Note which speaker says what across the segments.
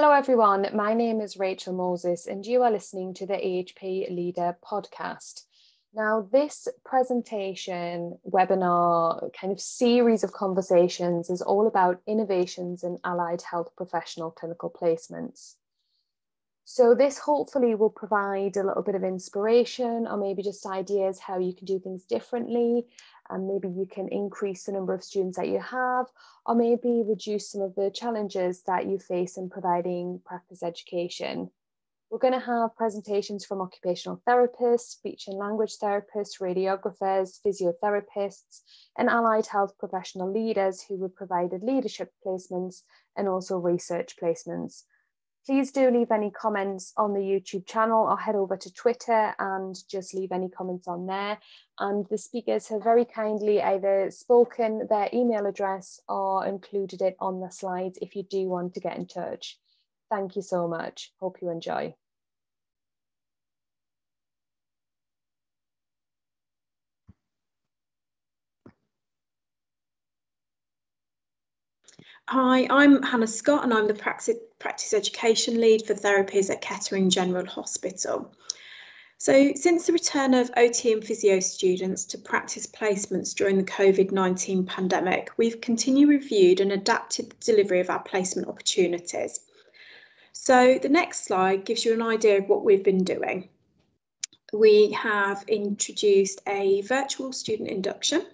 Speaker 1: Hello everyone, my name is Rachael Moses and you are listening to the AHP Leader podcast. Now, this presentation, webinar, kind of series of conversations is all about innovations in allied health professional clinical placements. So this hopefully will provide a little bit of inspiration or maybe just ideas how you can do things differently and maybe you can increase the number of students that you have or maybe reduce some of the challenges that you face in providing practice education. We're going to have presentations from occupational therapists, speech and language therapists, radiographers, physiotherapists, and allied health professional leaders who have provided leadership placements and also research placements. Please do leave any comments on the YouTube channel or head over to Twitter and just leave any comments on there. And the speakers have very kindly either spoken their email address or included it on the slides if you do want to get in touch. Thank you so much. Hope you enjoy.
Speaker 2: Hi, I'm Hannah Scott and I'm the practice, practice education lead for therapies at Kettering General Hospital. So since the return of OT and physio students to practice placements during the COVID-19 pandemic, we've continued reviewed and adapted the delivery of our placement opportunities. So the next slide gives you an idea of what we've been doing. We have introduced a virtual student induction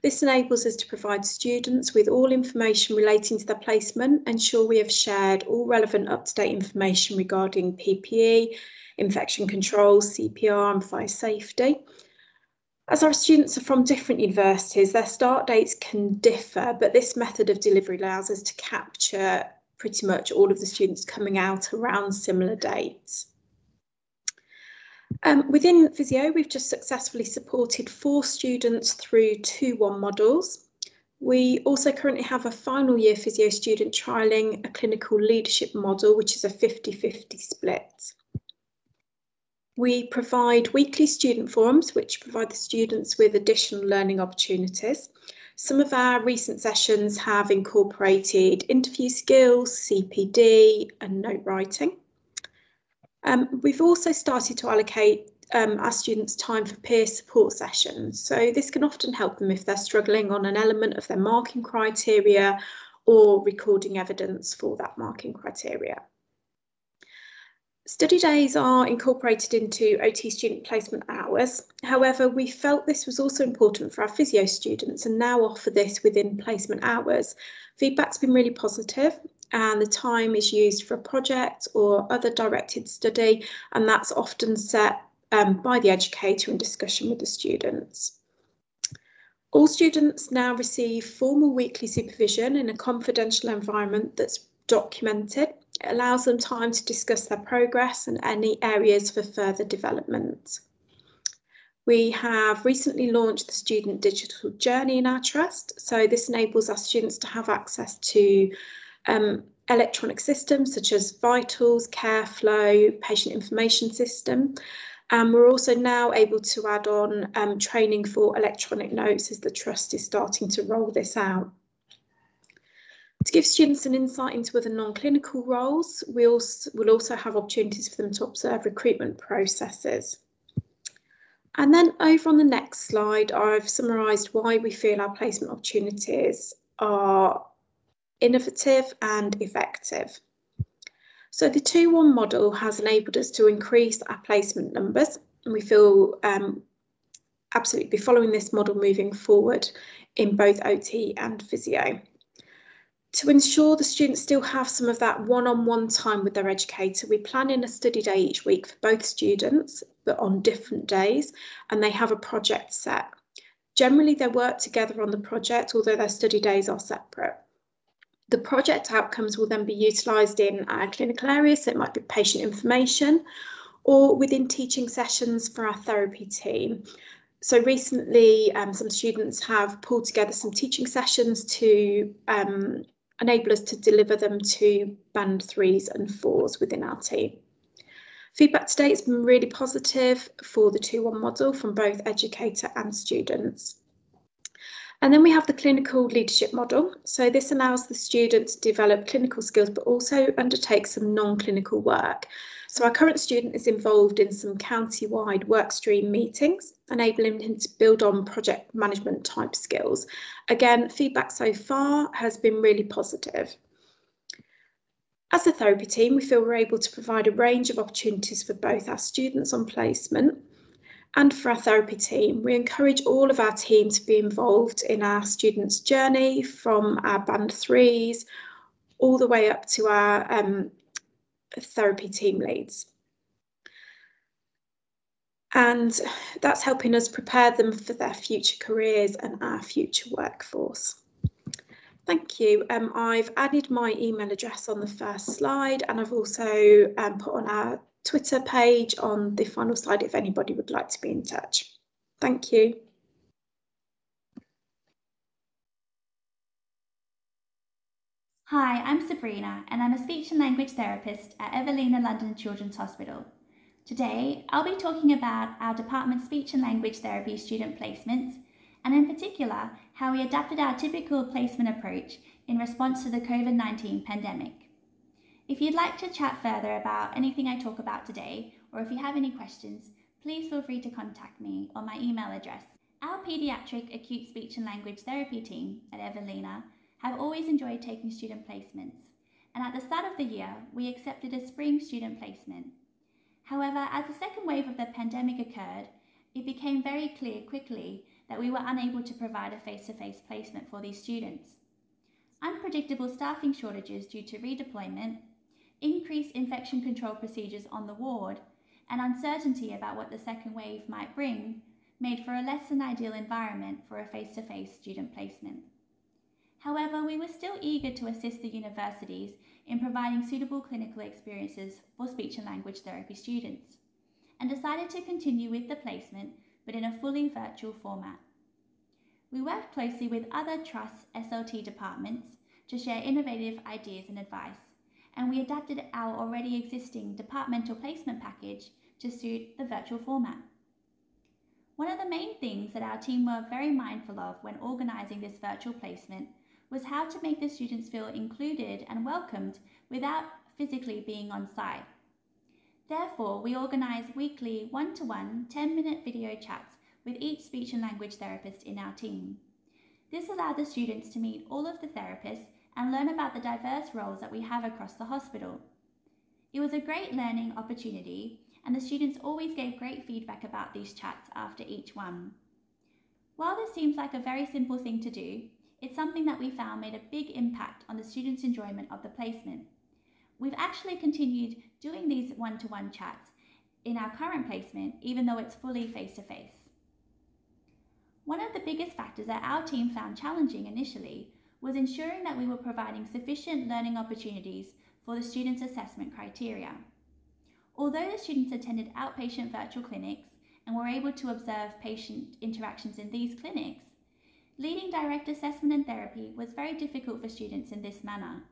Speaker 2: this enables us to provide students with all information relating to their placement, ensure we have shared all relevant up-to-date information regarding PPE, infection control, CPR and fire safety. As our students are from different universities, their start dates can differ, but this method of delivery allows us to capture pretty much all of the students coming out around similar dates. Um, within Physio, we've just successfully supported four students through two one models. We also currently have a final year physio student trialling a clinical leadership model, which is a 50-50 split. We provide weekly student forums, which provide the students with additional learning opportunities. Some of our recent sessions have incorporated interview skills, CPD and note writing. Um, we've also started to allocate um, our students time for peer support sessions. So this can often help them if they're struggling on an element of their marking criteria or recording evidence for that marking criteria. Study days are incorporated into OT student placement hours. However, we felt this was also important for our physio students and now offer this within placement hours. Feedback's been really positive and the time is used for a project or other directed study and that's often set um, by the educator in discussion with the students. All students now receive formal weekly supervision in a confidential environment that's documented. It allows them time to discuss their progress and any areas for further development. We have recently launched the student digital journey in our trust. So this enables our students to have access to um, electronic systems such as Vitals, Careflow, Patient Information System. And we're also now able to add on um, training for electronic notes as the Trust is starting to roll this out. To give students an insight into other non-clinical roles, we also, will also have opportunities for them to observe recruitment processes. And then over on the next slide, I've summarised why we feel our placement opportunities are innovative and effective. So the 2-1 model has enabled us to increase our placement numbers and we feel um, absolutely be following this model moving forward in both OT and physio. To ensure the students still have some of that one-on-one -on -one time with their educator, we plan in a study day each week for both students, but on different days, and they have a project set. Generally, they work together on the project, although their study days are separate. The project outcomes will then be utilised in our clinical areas, so it might be patient information or within teaching sessions for our therapy team. So recently, um, some students have pulled together some teaching sessions to um, enable us to deliver them to band threes and fours within our team. Feedback today has been really positive for the 2-1 model from both educator and students. And then we have the clinical leadership model. So this allows the student to develop clinical skills, but also undertake some non-clinical work. So our current student is involved in some county-wide workstream meetings, enabling him to build on project management type skills. Again, feedback so far has been really positive. As a therapy team, we feel we're able to provide a range of opportunities for both our students on placement and for our therapy team. We encourage all of our team to be involved in our students' journey from our band threes all the way up to our um, therapy team leads. And that's helping us prepare them for their future careers and our future workforce. Thank you. Um, I've added my email address on the first slide and I've also um, put on our Twitter page on the final slide if anybody would like to be in touch. Thank you.
Speaker 3: Hi, I'm Sabrena and I'm a speech and language therapist at Evelina London Children's Hospital. Today, I'll be talking about our department speech and language therapy student placements and in particular, how we adapted our typical placement approach in response to the COVID-19 pandemic. If you'd like to chat further about anything I talk about today, or if you have any questions, please feel free to contact me on my email address. Our paediatric acute speech and language therapy team at Evelina have always enjoyed taking student placements, and at the start of the year, we accepted a spring student placement. However, as the second wave of the pandemic occurred, it became very clear quickly that we were unable to provide a face-to-face placement for these students. Unpredictable staffing shortages due to redeployment, increased infection control procedures on the ward, and uncertainty about what the second wave might bring made for a less than ideal environment for a face-to-face student placement. However, we were still eager to assist the universities in providing suitable clinical experiences for speech and language therapy students, and decided to continue with the placement but in a fully virtual format. We worked closely with other Trust SLT departments to share innovative ideas and advice, and we adapted our already existing departmental placement package to suit the virtual format. One of the main things that our team were very mindful of when organising this virtual placement was how to make the students feel included and welcomed without physically being on site. Therefore, we organise weekly one-to-one 10-minute video chats with each speech and language therapist in our team. This allowed the students to meet all of the therapists and learn about the diverse roles that we have across the hospital. It was a great learning opportunity and the students always gave great feedback about these chats after each one. While this seems like a very simple thing to do, it's something that we found made a big impact on the students' enjoyment of the placement. We've actually continued doing these one-to-one chats in our current placement, even though it's fully face-to-face. One of the biggest factors that our team found challenging initially was ensuring that we were providing sufficient learning opportunities for the students' assessment criteria. Although the students attended outpatient virtual clinics and were able to observe patient interactions in these clinics, leading direct assessment and therapy was very difficult for students in this manner.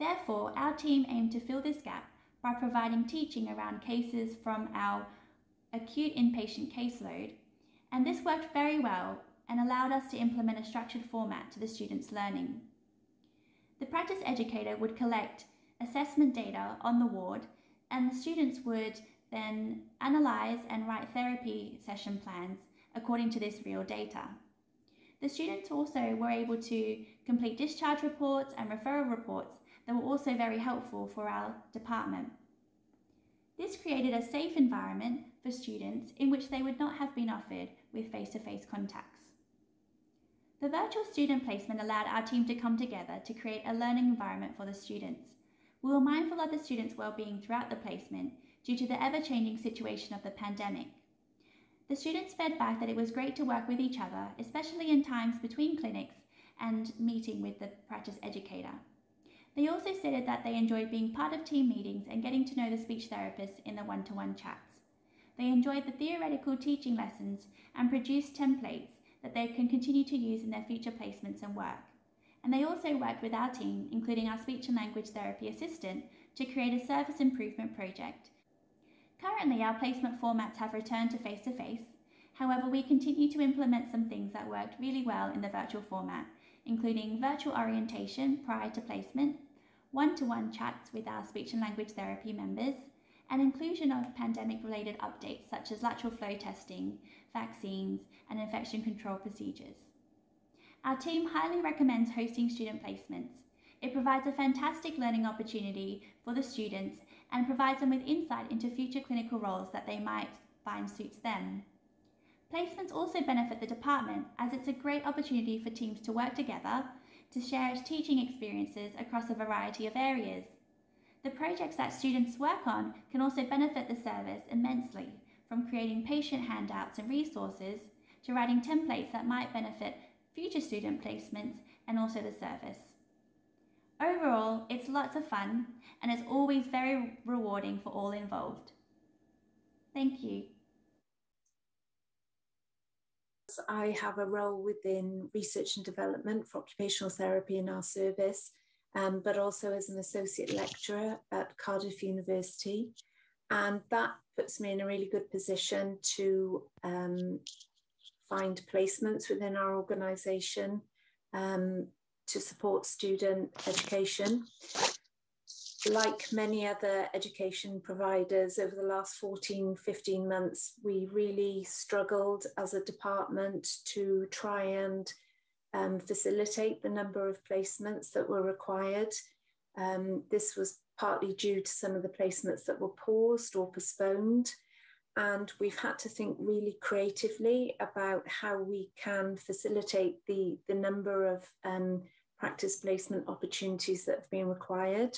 Speaker 3: Therefore, our team aimed to fill this gap by providing teaching around cases from our acute inpatient caseload, and this worked very well and allowed us to implement a structured format to the students' learning. The practice educator would collect assessment data on the ward, and the students would then analyse and write therapy session plans according to this real data. The students also were able to complete discharge reports and referral reports that were also very helpful for our department. This created a safe environment for students in which they would not have been offered with face-to-face -face contacts. The virtual student placement allowed our team to come together to create a learning environment for the students. We were mindful of the students' well-being throughout the placement due to the ever-changing situation of the pandemic. The students fed back that it was great to work with each other, especially in times between clinics and meeting with the practice educator. They also stated that they enjoyed being part of team meetings and getting to know the speech therapists in the one-to-one chats. They enjoyed the theoretical teaching lessons and produced templates that they can continue to use in their future placements and work. And they also worked with our team, including our speech and language therapy assistant, to create a service improvement project. Currently, our placement formats have returned to face-to-face, -face, However, we continue to implement some things that worked really well in the virtual format, including virtual orientation prior to placement, one-to-one chats with our speech and language therapy members, and inclusion of pandemic-related updates such as lateral flow testing, vaccines, and infection control procedures. Our team highly recommends hosting student placements. It provides a fantastic learning opportunity for the students and provides them with insight into future clinical roles that they might find suits them. Placements also benefit the department as it's a great opportunity for teams to work together to share teaching experiences across a variety of areas. The projects that students work on can also benefit the service immensely, from creating patient handouts and resources to writing templates that might benefit future student placements and also the service. Overall, it's lots of fun and it's always very rewarding for all involved. Thank you.
Speaker 4: I have a role within research and development for occupational therapy in our service, um, but also as an associate lecturer at Cardiff University. And that puts me in a really good position to um, find placements within our organisation um, to support student education like many other education providers over the last 14, 15 months, we really struggled as a department to try and um, facilitate the number of placements that were required. Um, this was partly due to some of the placements that were paused or postponed. And we've had to think really creatively about how we can facilitate the, the number of um, practice placement opportunities that have been required.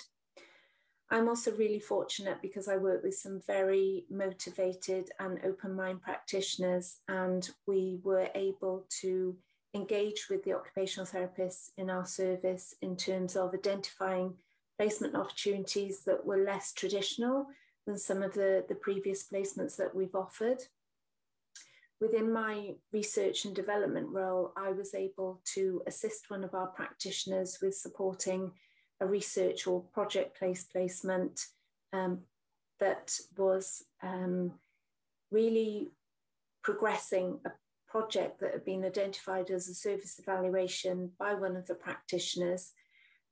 Speaker 4: I'm also really fortunate because I work with some very motivated and open mind practitioners, and we were able to engage with the occupational therapists in our service in terms of identifying placement opportunities that were less traditional than some of the, the previous placements that we've offered. Within my research and development role, I was able to assist one of our practitioners with supporting a research or project place placement um, that was um, really progressing a project that had been identified as a service evaluation by one of the practitioners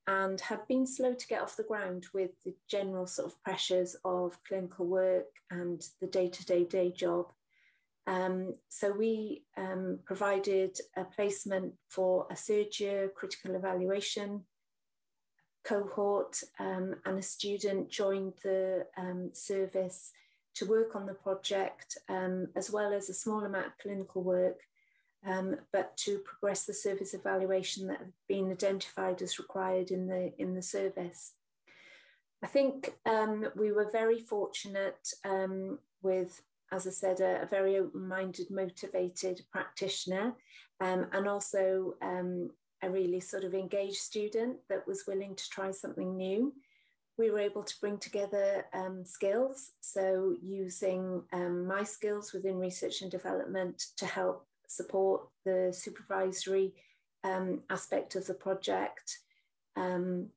Speaker 4: and had been slow to get off the ground with the general sort of pressures of clinical work and the day-to-day day job. Um, so we um, provided a placement for a third year critical evaluation cohort um, and a student joined the um, service to work on the project, um, as well as a small amount of clinical work, um, but to progress the service evaluation that have been identified as required in the, in the service. I think um, we were very fortunate um, with, as I said, a, a very open-minded, motivated practitioner, and also a really sort of engaged student that was willing to try something new. We were able to bring together um, skills, so using um, my skills within research and development to help support the supervisory um, aspect of the project. Um,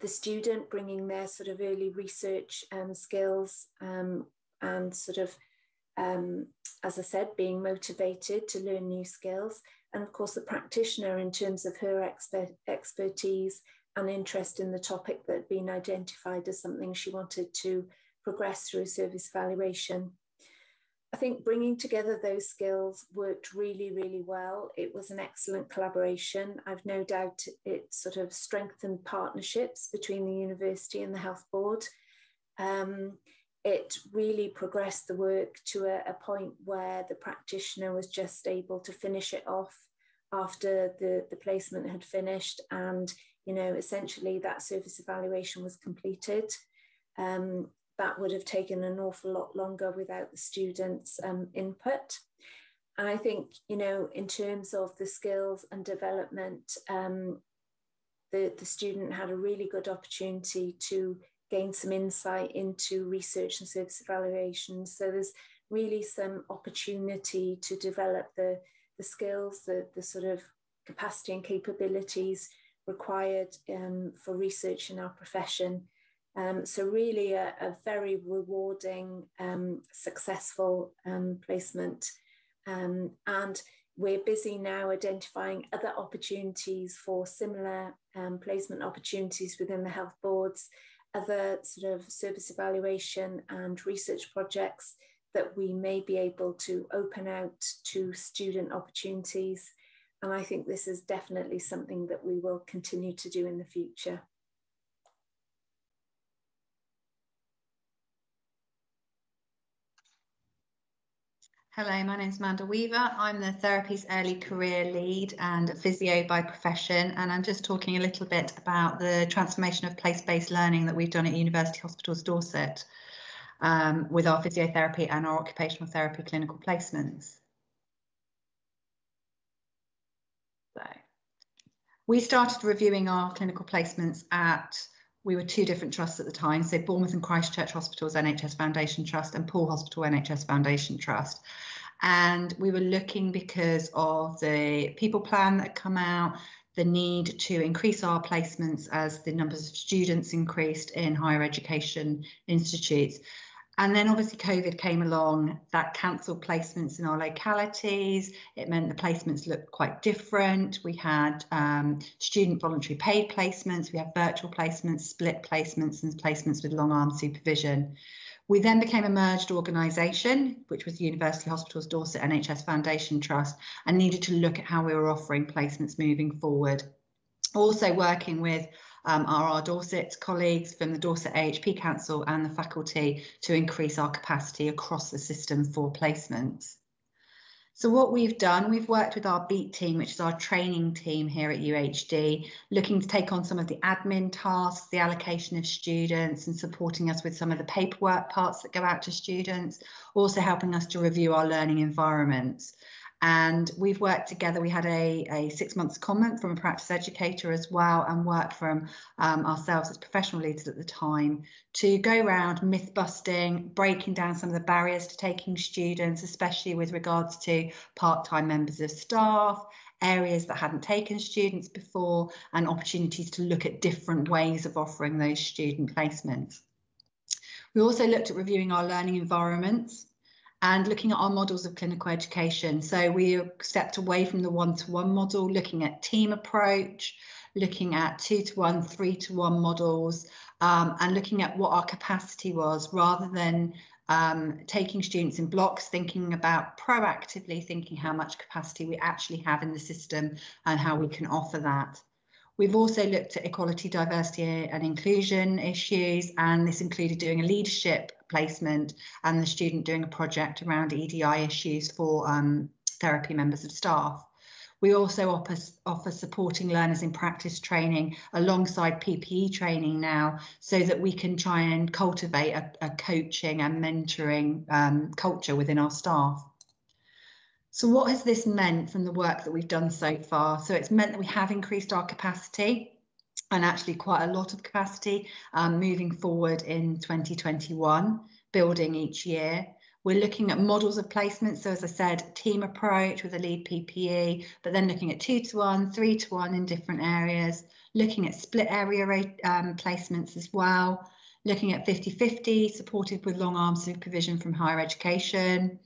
Speaker 4: the student bringing their sort of early research um, skills um, and sort of um, as I said, being motivated to learn new skills. And of course, the practitioner, in terms of her expert, expertise and interest in the topic that had been identified as something she wanted to progress through service evaluation. I think bringing together those skills worked really, really well. It was an excellent collaboration. I've no doubt it sort of strengthened partnerships between the university and the health board. Um, it really progressed the work to a, a, point where the practitioner was just able to finish it off after the, the placement had finished and you know essentially that service evaluation was completed um, that would have taken an awful lot longer without the students um, input i think you know in terms of the skills and development um, the, the student had a really good opportunity to gain some insight into research and service evaluation. So there's really some opportunity to develop the, the skills, the, the sort of capacity and capabilities required um, for research in our profession. Um, so really a, a very rewarding, um, successful um, placement. Um, and we're busy now identifying other opportunities for similar um, placement opportunities within the health boards, other sort of service evaluation and research projects that we may be able to open out to student opportunities. And I think this is definitely something that we will continue to do in the future.
Speaker 5: Hello, my name is Amanda Weaver. I'm the Therapies Early Career Lead and physio by profession, and I'm just talking a little bit about the transformation of place-based learning that we've done at University Hospitals Dorset um, with our physiotherapy and our occupational therapy clinical placements. So, we started reviewing our clinical placements at we were two different trusts at the time, so Bournemouth and Christchurch Hospitals NHS Foundation Trust and Poole Hospital NHS Foundation Trust. And we were looking because of the people plan that come out, the need to increase our placements as the numbers of students increased in higher education institutes. And then obviously COVID came along, that cancelled placements in our localities. It meant the placements looked quite different. We had um, student voluntary paid placements, we had virtual placements, split placements, and placements with long arm supervision. We then became a merged organisation, which was University Hospitals Dorset NHS Foundation Trust, and needed to look at how we were offering placements moving forward. Also working with um, are our Dorset colleagues from the Dorset AHP Council and the faculty to increase our capacity across the system for placements. So what we've done, we've worked with our BEAT team, which is our training team here at UHD, looking to take on some of the admin tasks, the allocation of students and supporting us with some of the paperwork parts that go out to students, also helping us to review our learning environments and we've worked together. We had a, a six months comment from a practice educator as well, and work from um, ourselves as professional leaders at the time to go around myth busting, breaking down some of the barriers to taking students, especially with regards to part time members of staff, areas that hadn't taken students before, and opportunities to look at different ways of offering those student placements. We also looked at reviewing our learning environments and looking at our models of clinical education. So we stepped away from the one-to-one model, looking at team approach, looking at two-to-one, three-to-one models, um, and looking at what our capacity was rather than um, taking students in blocks, thinking about proactively thinking how much capacity we actually have in the system and how we can offer that. We've also looked at equality, diversity and inclusion issues, and this included doing a leadership placement and the student doing a project around EDI issues for um, therapy members of staff. We also offer, offer supporting learners in practice training alongside PPE training now so that we can try and cultivate a, a coaching and mentoring um, culture within our staff. So what has this meant from the work that we've done so far? So it's meant that we have increased our capacity and actually quite a lot of capacity um, moving forward in 2021, building each year. We're looking at models of placement. So as I said, team approach with a lead PPE, but then looking at two to one, three to one in different areas, looking at split area um, placements as well, looking at 50-50 supported with long arm supervision from higher education,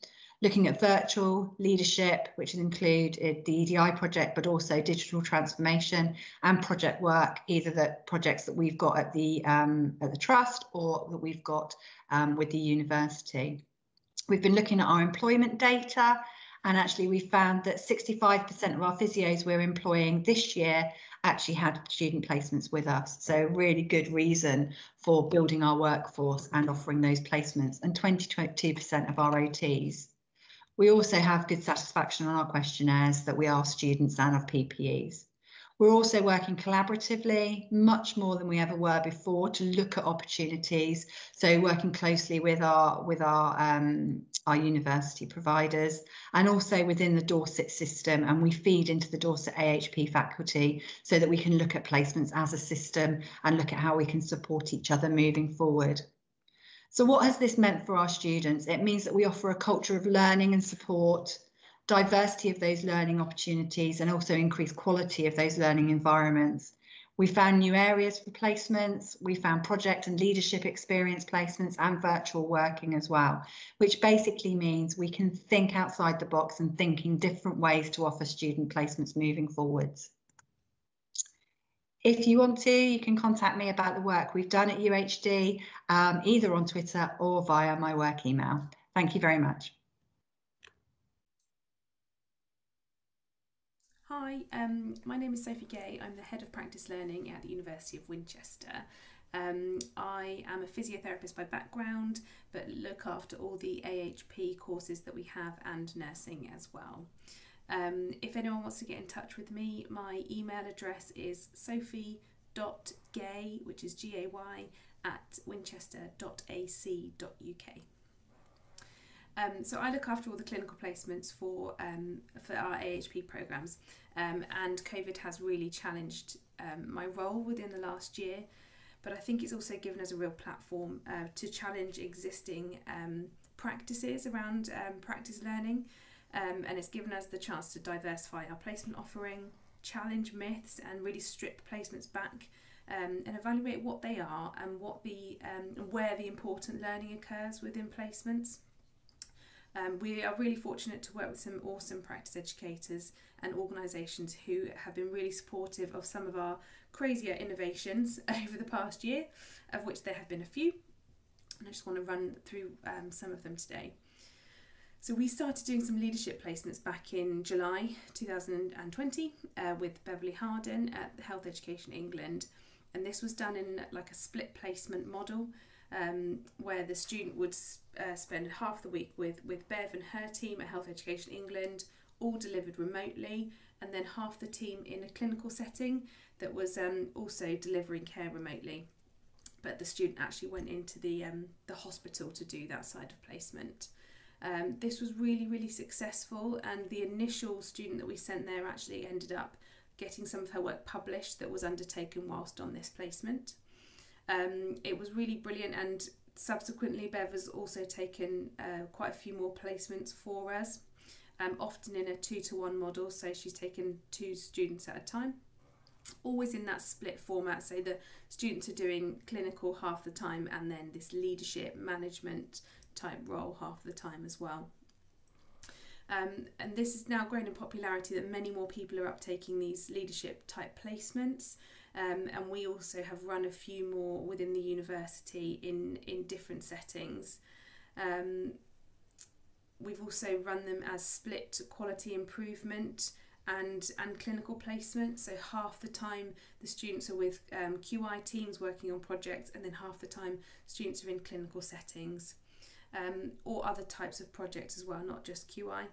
Speaker 5: looking at virtual leadership, which include the EDI project, but also digital transformation and project work, either the projects that we've got at the um, at the trust or that we've got um, with the university. We've been looking at our employment data and actually we found that 65% of our physios we're employing this year actually had student placements with us. So really good reason for building our workforce and offering those placements and 22% of our OTs. We also have good satisfaction on our questionnaires that we ask students and of PPEs. We're also working collaboratively, much more than we ever were before, to look at opportunities. So working closely with our with our um, our university providers and also within the Dorset system, and we feed into the Dorset AHP faculty so that we can look at placements as a system and look at how we can support each other moving forward. So what has this meant for our students? It means that we offer a culture of learning and support, diversity of those learning opportunities, and also increased quality of those learning environments. We found new areas for placements. We found project and leadership experience placements and virtual working as well, which basically means we can think outside the box and think in different ways to offer student placements moving forwards. If you want to, you can contact me about the work we've done at UHD, um, either on Twitter or via my work email. Thank you very much.
Speaker 6: Hi, um, my name is Sophie Gay. I'm the Head of Practice Learning at the University of Winchester. Um, I am a physiotherapist by background, but look after all the AHP courses that we have and nursing as well. Um, if anyone wants to get in touch with me, my email address is sophie.gay, which is G A Y, at winchester.ac.uk. Um, so I look after all the clinical placements for um, for our AHP programs, um, and COVID has really challenged um, my role within the last year. But I think it's also given us a real platform uh, to challenge existing um, practices around um, practice learning, and it's given us the chance to diversify our placement offering, challenge myths, and really strip placements back. and evaluate what they are and what the where the important learning occurs within placements. Um, we are really fortunate to work with some awesome practice educators and organisations who have been really supportive of some of our crazier innovations over the past year, of which there have been a few. And I just want to run through um, some of them today. So we started doing some leadership placements back in July 2020 uh, with Beverley Harden at Health Education England. And this was done in like a split placement model um, where the student would uh, spend half the week with, with Bev and her team at Health Education England, all delivered remotely, and then half the team in a clinical setting that was um, also delivering care remotely. But the student actually went into the, um, the hospital to do that side of placement. Um, this was really, really successful, and the initial student that we sent there actually ended up getting some of her work published that was undertaken whilst on this placement. Um, it was really brilliant, and subsequently, Bev has also taken uh, quite a few more placements for us, um, often in a two to one model. So she's taken two students at a time, always in that split format. So the students are doing clinical half the time, and then this leadership management type role half the time as well. Um, and this is now grown in popularity that many more people are uptaking these leadership type placements. Um, and we also have run a few more within the university in, in different settings. Um, we've also run them as split quality improvement and and clinical placement. So half the time the students are with um, QI teams working on projects, and then half the time students are in clinical settings, um, or other types of projects as well, not just QI.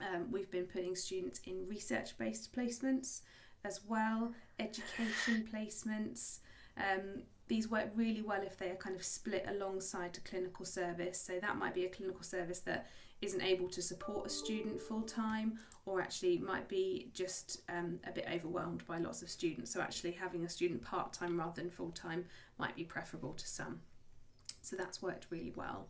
Speaker 6: Um, we've been putting students in research based placements as well, education placements. Um, these work really well if they are kind of split alongside a clinical service. So that might be a clinical service that isn't able to support a student full time or actually might be just um, a bit overwhelmed by lots of students. So actually having a student part time rather than full time might be preferable to some. So that's worked really well.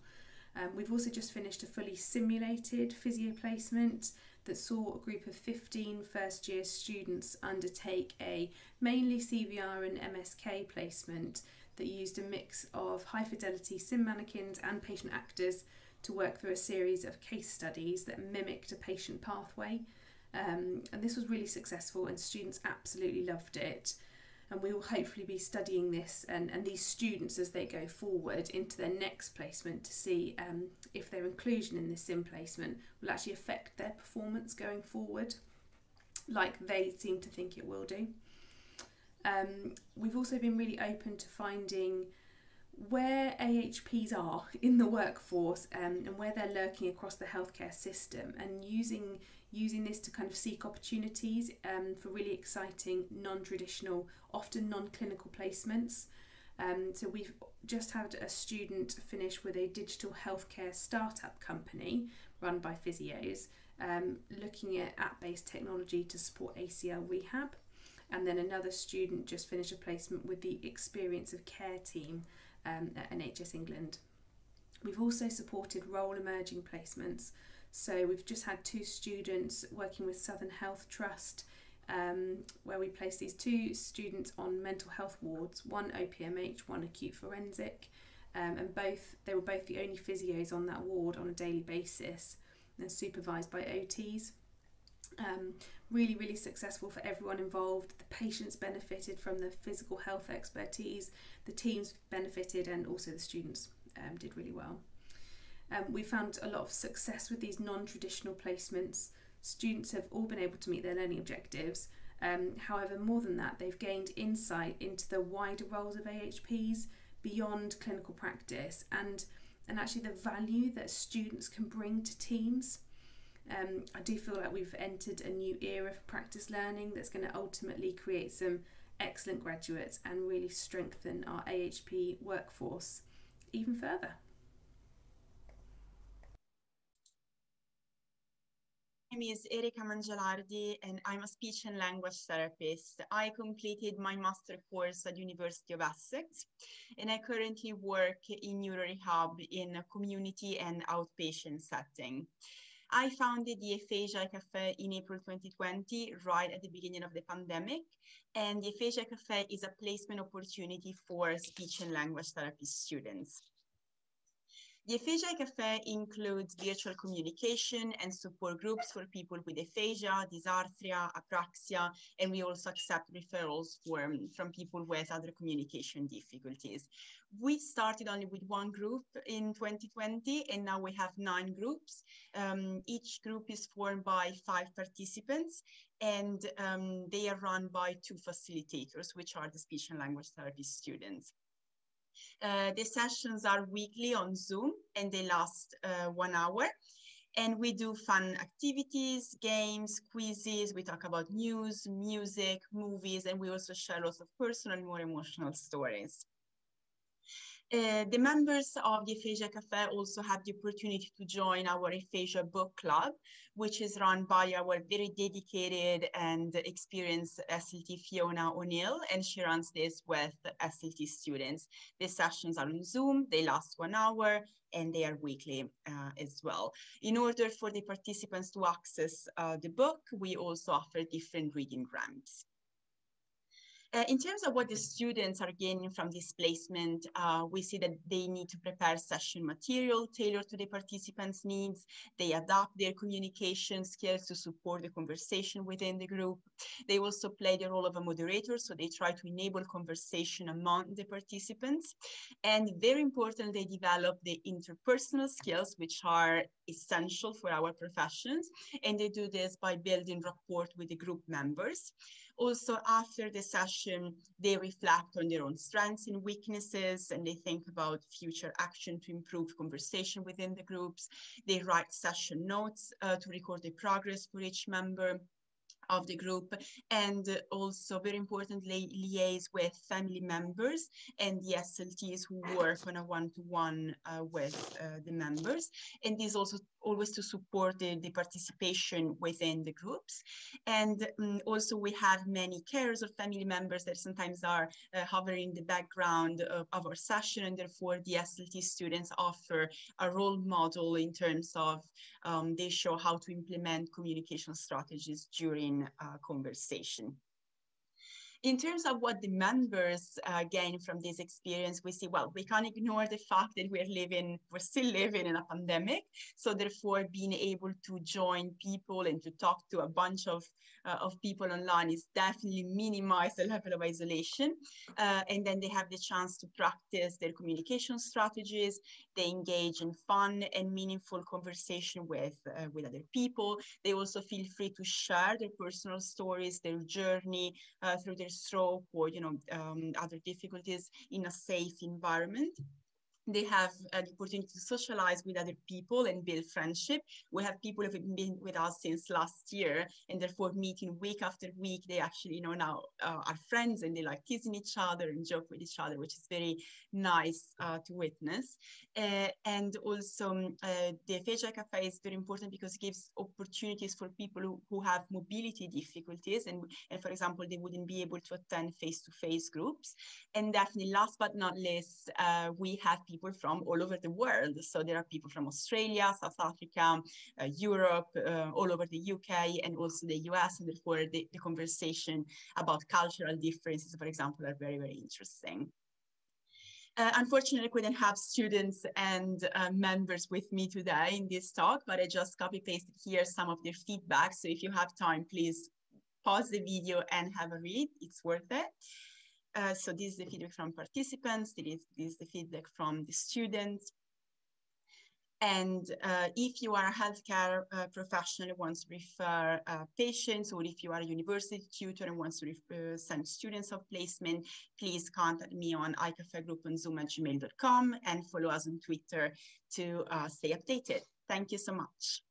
Speaker 6: Um, we've also just finished a fully simulated physio placement that saw a group of 15 first year students undertake a mainly CVR and MSK placement that used a mix of high fidelity sim mannequins and patient actors to work through a series of case studies that mimicked a patient pathway. Um, and this was really successful, and students absolutely loved it and we will hopefully be studying this and, and these students as they go forward into their next placement to see um, if their inclusion in this sim placement will actually affect their performance going forward like they seem to think it will do. Um, we've also been really open to finding where AHPs are in the workforce um, and where they're lurking across the healthcare system and using using this to kind of seek opportunities um, for really exciting non-traditional, often non-clinical placements. Um, so we've just had a student finish with a digital healthcare startup company run by physios, um, looking at app-based technology to support ACL rehab. And then another student just finished a placement with the Experience of Care team um, at NHS England. We've also supported role emerging placements so we've just had two students working with Southern Health Trust um, where we placed these two students on mental health wards, one OPMH, one acute forensic, um, and both they were both the only physios on that ward on a daily basis and supervised by OTs. Um, really, really successful for everyone involved. The patients benefited from the physical health expertise, the teams benefited, and also the students um, did really well. Um, we found a lot of success with these non traditional placements. Students have all been able to meet their learning objectives. Um, however, more than that, they've gained insight into the wider roles of AHPs beyond clinical practice and, and actually the value that students can bring to teams. Um, I do feel like we've entered a new era for practice learning that's going to ultimately create some excellent graduates and really strengthen our AHP workforce even further.
Speaker 7: Name is Erika Mangialardi and I'm a speech and language therapist. I completed my master course at University of Essex and I currently work in neuro rehab in a community and outpatient setting. I founded the Aphasia Cafe in April 2020, right at the beginning of the pandemic. And the Aphasia Cafe is a placement opportunity for speech and language therapy students. The Aphasia Cafe includes virtual communication and support groups for people with aphasia, dysarthria, apraxia, and we also accept referrals for, from people with other communication difficulties. We started only with one group in 2020, and now we have nine groups. Um, each group is formed by five participants, and um, they are run by two facilitators, which are the speech and language therapy students. Uh, the sessions are weekly on Zoom and they last uh, one hour. And we do fun activities, games, quizzes. We talk about news, music, movies, and we also share lots of personal, more emotional stories. Uh, the members of the Aphasia Cafe also have the opportunity to join our Aphasia Book Club, which is run by our very dedicated and experienced SLT Fiona O'Neill, and she runs this with SLT students. The sessions are on Zoom, they last one hour, and they are weekly uh, as well. In order for the participants to access uh, the book, we also offer different reading ramps. Uh, in terms of what the students are gaining from this placement, uh, we see that they need to prepare session material tailored to the participants' needs. They adapt their communication skills to support the conversation within the group. They also play the role of a moderator, so they try to enable conversation among the participants. And very important, they develop the interpersonal skills, which are essential for our professions. And they do this by building rapport with the group members. Also, after the session, they reflect on their own strengths and weaknesses, and they think about future action to improve conversation within the groups. They write session notes uh, to record the progress for each member of the group and also very importantly liaise with family members and the SLTs who work on a one-to-one -one, uh, with uh, the members. And this also always to support the, the participation within the groups. And um, also we have many carers or family members that sometimes are uh, hovering in the background of, of our session and therefore the SLT students offer a role model in terms of um, they show how to implement communication strategies during uh, conversation. In terms of what the members uh, gain from this experience, we see, well, we can't ignore the fact that we're living, we're still living in a pandemic. So therefore being able to join people and to talk to a bunch of, uh, of people online is definitely minimize the level of isolation. Uh, and then they have the chance to practice their communication strategies. They engage in fun and meaningful conversation with, uh, with other people. They also feel free to share their personal stories, their journey uh, through their stroke or you know um, other difficulties in a safe environment they have an opportunity to socialize with other people and build friendship. We have people who have been with us since last year and therefore meeting week after week, they actually, you know, now uh, are friends and they like teasing each other and joke with each other, which is very nice uh, to witness. Uh, and also um, uh, the Aphasia Cafe is very important because it gives opportunities for people who, who have mobility difficulties and, and for example, they wouldn't be able to attend face-to-face -face groups. And definitely last but not least, uh, we have people from all over the world. So there are people from Australia, South Africa, uh, Europe, uh, all over the UK, and also the US. And therefore, the, the conversation about cultural differences, for example, are very, very interesting. Uh, unfortunately, I couldn't have students and uh, members with me today in this talk, but I just copy pasted here some of their feedback. So if you have time, please pause the video and have a read. It's worth it. Uh, so this is the feedback from participants. This is, the feedback from the students. And uh, if you are a healthcare uh, professional who wants to refer uh, patients, or if you are a university tutor and wants to uh, send students of placement, please contact me on icafegroup on zoom at gmail.com and follow us on Twitter to stay updated. Thank you so much.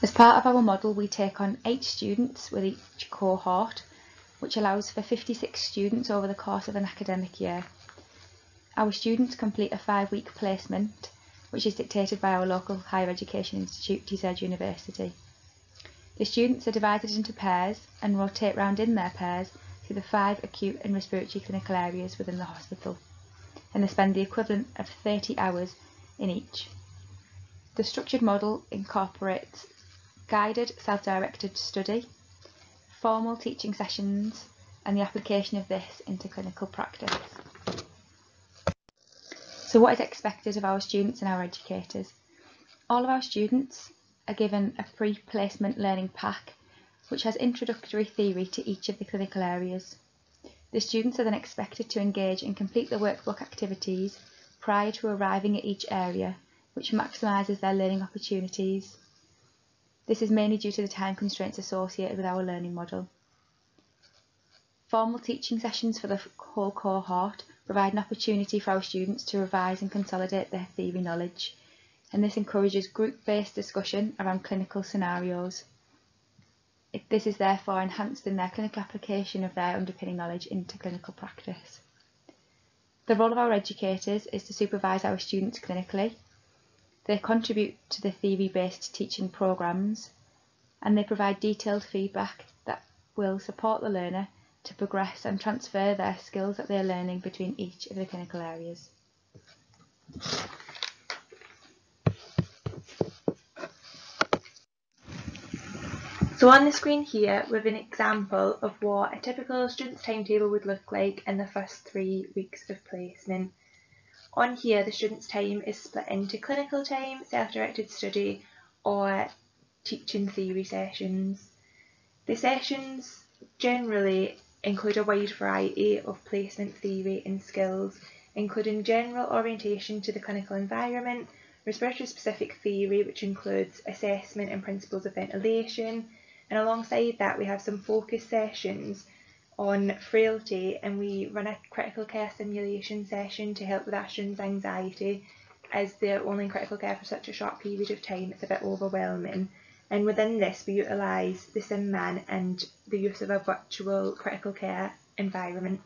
Speaker 8: As part of our model, we take on eight students with each cohort which allows for 56 students over the course of an academic year. Our students complete a five-week placement, which is dictated by our local higher education institute, Teesside University. The students are divided into pairs and rotate round in their pairs through the five acute and respiratory clinical areas within the hospital, and they spend the equivalent of 30 hours in each. The structured model incorporates guided self-directed study, formal teaching sessions and the application of this into clinical practice. So what is expected of our students and our educators? All of our students are given a pre-placement learning pack which has introductory theory to each of the clinical areas. The students are then expected to engage and complete the workbook activities prior to arriving at each area, which maximises their learning opportunities this is mainly due to the time constraints associated with our learning model. Formal teaching sessions for the whole cohort provide an opportunity for our students to revise and consolidate their theory knowledge, and this encourages group-based discussion around clinical scenarios. This is therefore enhanced in their clinical application of their underpinning knowledge into clinical practice. The role of our educators is to supervise our students clinically they contribute to the theory-based teaching programmes and they provide detailed feedback that will support the learner to progress and transfer their skills that they're learning between each of the clinical areas. So on the screen here we have an example of what a typical student's timetable would look like in the first three weeks of placement. On here, the student's time is split into clinical time, self-directed study, or teaching theory sessions. The sessions generally include a wide variety of placement theory and skills, including general orientation to the clinical environment, respiratory specific theory, which includes assessment and principles of ventilation, and alongside that we have some focus sessions on frailty and we run a critical care simulation session to help with Ashton's anxiety as they're only in critical care for such a short period of time it's a bit overwhelming and within this we utilise the SimMan and the use of a virtual critical care environment.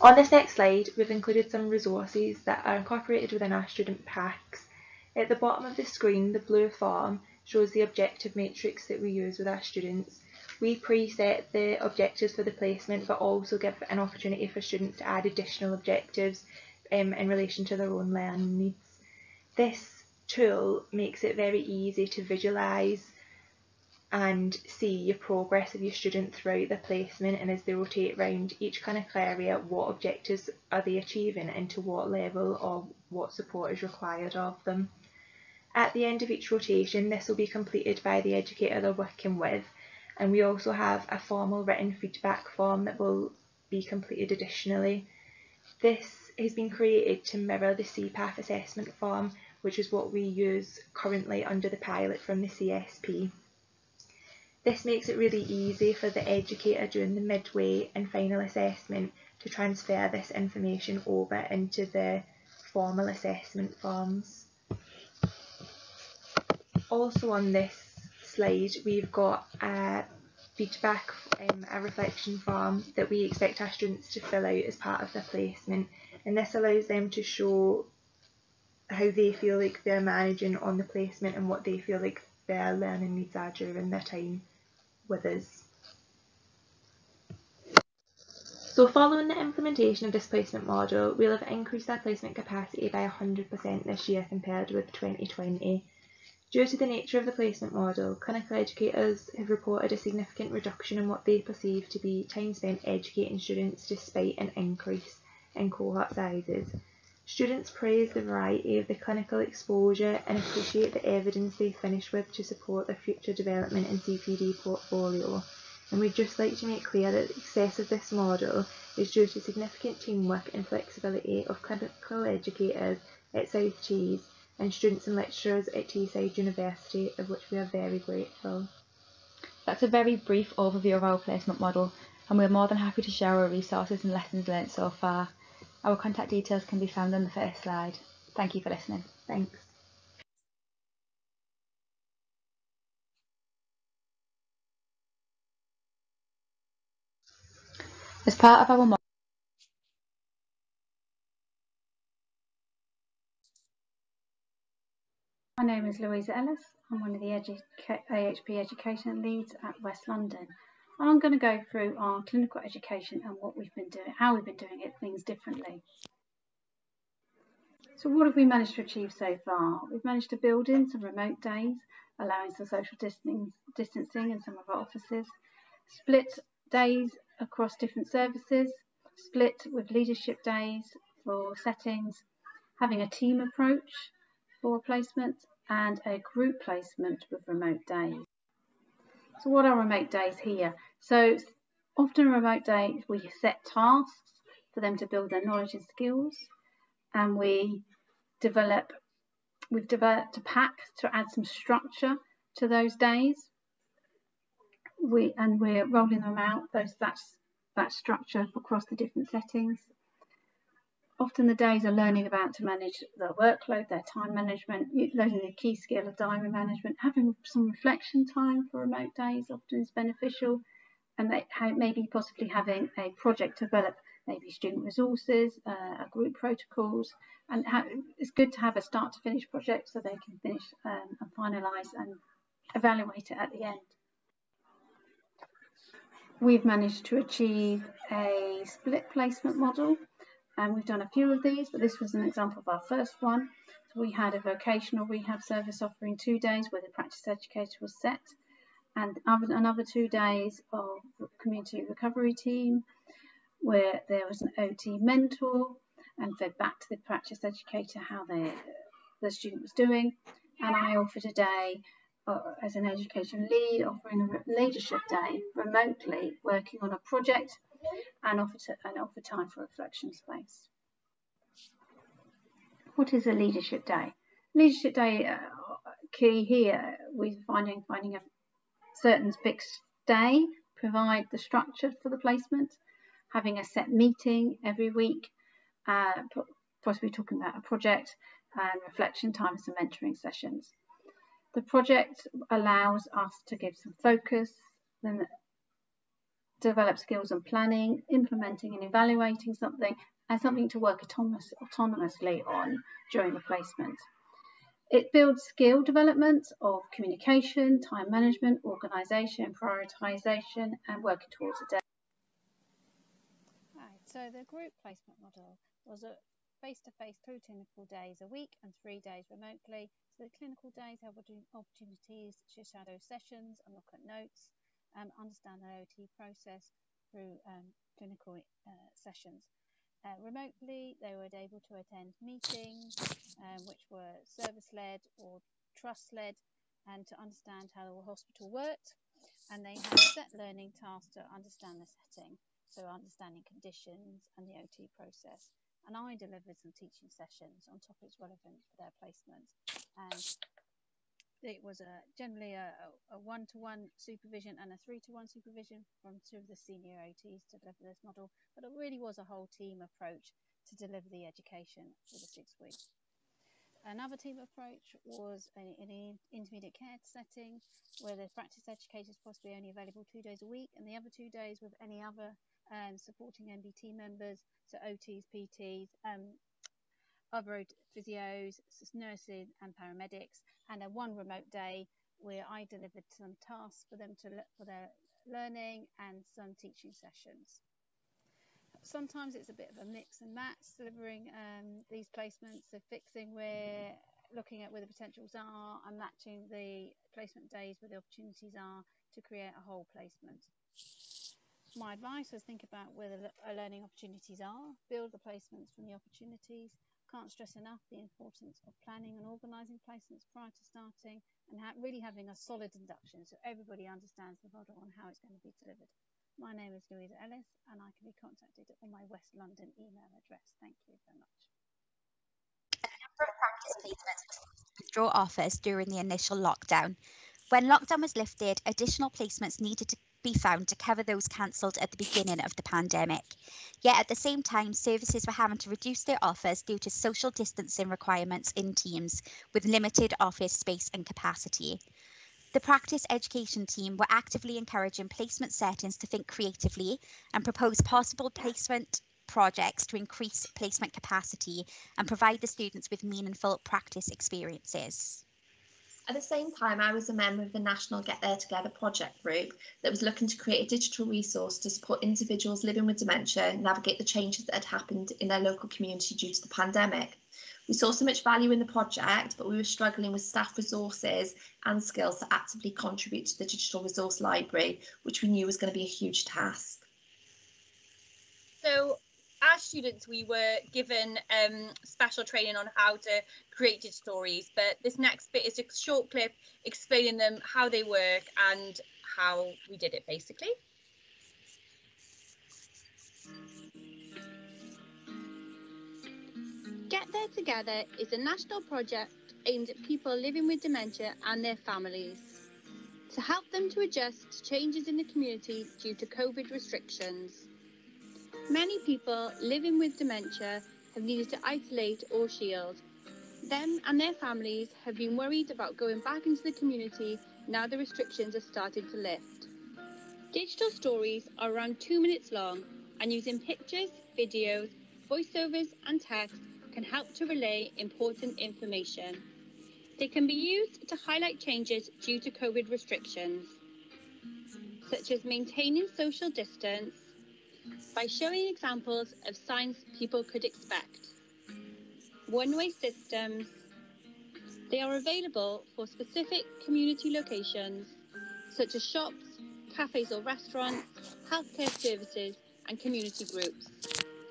Speaker 8: On this next slide we've included some resources that are incorporated within our student packs. At the bottom of the screen the blue form shows the objective matrix that we use with our students we preset the objectives for the placement but also give an opportunity for students to add additional objectives um, in relation to their own learning needs. This tool makes it very easy to visualise and see your progress of your student throughout the placement and as they rotate around each clinical area what objectives are they achieving and to what level or what support is required of them. At the end of each rotation this will be completed by the educator they're working with and we also have a formal written feedback form that will be completed additionally. This has been created to mirror the CPAF assessment form which is what we use currently under the pilot from the CSP. This makes it really easy for the educator during the midway and final assessment to transfer this information over into the formal assessment forms. Also on this slide we've got a feedback, um, a reflection form that we expect our students to fill out as part of their placement and this allows them to show how they feel like they're managing on the placement and what they feel like their learning needs are during their time with us. So following the implementation of this placement model, we'll have increased our placement capacity by 100% this year compared with 2020. Due to the nature of the placement model, clinical educators have reported a significant reduction in what they perceive to be time spent educating students despite an increase in cohort sizes. Students praise the variety of the clinical exposure and appreciate the evidence they finish with to support their future development in CPD portfolio. And we'd just like to make clear that the success of this model is due to significant teamwork and flexibility of clinical educators at South Tees and students and lecturers at Teesside University, of which we are very grateful.
Speaker 9: That's a very brief overview of our placement model, and we're more than happy to share our resources and lessons learnt so far. Our contact details can be found on the first slide. Thank you for listening.
Speaker 8: Thanks.
Speaker 9: As part of our
Speaker 10: My name is Louisa Ellis. I'm one of the edu AHP education leads at West London. And I'm going to go through our clinical education and what we've been doing, how we've been doing it, things differently. So what have we managed to achieve so far? We've managed to build in some remote days, allowing some social distancing in some of our offices, split days across different services, split with leadership days for settings, having a team approach for placement and a group placement with remote days. So what are remote days here? So often remote days we set tasks for them to build their knowledge and skills and we develop we've developed a pack to add some structure to those days we and we're rolling them out those that's that structure across the different settings often the days are learning about to manage their workload, their time management, learning the key skill of diary management, having some reflection time for remote days often is beneficial, and maybe possibly having a project develop maybe student resources, uh, group protocols, and it's good to have a start to finish project so they can finish um, and finalise and evaluate it at the end. We've managed to achieve a split placement model and we've done a few of these, but this was an example of our first one. So we had a vocational rehab service offering two days where the practice educator was set, and another two days of community recovery team where there was an OT mentor and fed back to the practice educator how they, the student was doing. And I offered a day uh, as an education lead, offering a leadership day remotely, working on a project and offer, to, and offer time for reflection space. What is a leadership day? Leadership day uh, key here we're finding finding a certain fixed day, provide the structure for the placement, having a set meeting every week, uh, possibly talking about a project and reflection times and mentoring sessions. The project allows us to give some focus, then develop skills on planning, implementing and evaluating something, and something to work autonomous, autonomously on during the placement. It builds skill development of communication, time management, organisation, prioritisation, and working towards a day.
Speaker 11: Right, so the group placement model was a face-to-face -face two clinical days a week and three days remotely. So the clinical days have opportunities to shadow sessions and look at notes um, understand the OT process through um, clinical uh, sessions. Uh, remotely, they were able to attend meetings um, which were service-led or trust-led and to understand how the hospital worked. And they had set learning tasks to understand the setting, so understanding conditions and the OT process. And I delivered some teaching sessions on topics relevant for their placement. And it was a, generally a, a one-to-one supervision and a three-to-one supervision from two of the senior OTs to deliver this model, but it really was a whole team approach to deliver the education for the six weeks. Another team approach was in an intermediate care setting where the practice educator is possibly only available two days a week and the other two days with any other um, supporting MDT members, so OTs, PTs, um, other physios, nurses and paramedics and a one remote day where I delivered some tasks for them to look for their learning and some teaching sessions.
Speaker 10: sometimes it's a bit of a mix and match delivering um, these placements, so fixing where looking at where the potentials are and matching the placement days where the opportunities are to create a whole placement. My advice is think about where the learning opportunities are, build the placements from the opportunities. Can't stress enough the importance of planning and organising placements prior to starting and ha really having a solid induction so everybody understands the model and how it's going to be delivered. My name is Louisa Ellis and I can be contacted on my West London email address. Thank you very much.
Speaker 12: A number of practice placements withdraw offers during the initial lockdown. When lockdown was lifted, additional placements needed to be found to cover those cancelled at the beginning of the pandemic. Yet at the same time, services were having to reduce their offers due to social distancing requirements in teams with limited office space and capacity. The practice education team were actively encouraging placement settings to think creatively and propose possible placement projects to increase placement capacity and provide the students with meaningful practice experiences.
Speaker 13: At the same time, I was a member of the National Get There Together project group that was looking to create a digital resource to support individuals living with dementia navigate the changes that had happened in their local community due to the pandemic. We saw so much value in the project, but we were struggling with staff resources and skills to actively contribute to the digital resource library, which we knew was going to be a huge task.
Speaker 14: So as students, we were given um, special training on how to create digital stories, but this next bit is a short clip explaining them how they work and how we did it basically.
Speaker 15: Get There Together is a national project aimed at people living with dementia and their families to help them to adjust to changes in the community due to COVID restrictions. Many people living with dementia have needed to isolate or shield. Them and their families have been worried about going back into the community now the restrictions are starting to lift. Digital stories are around two minutes long and using pictures, videos, voiceovers and text can help to relay important information. They can be used to highlight changes due to COVID restrictions, such as maintaining social distance, by showing examples of signs people could expect. One-way systems, they are available for specific community locations, such as shops, cafes or restaurants, healthcare services, and community groups.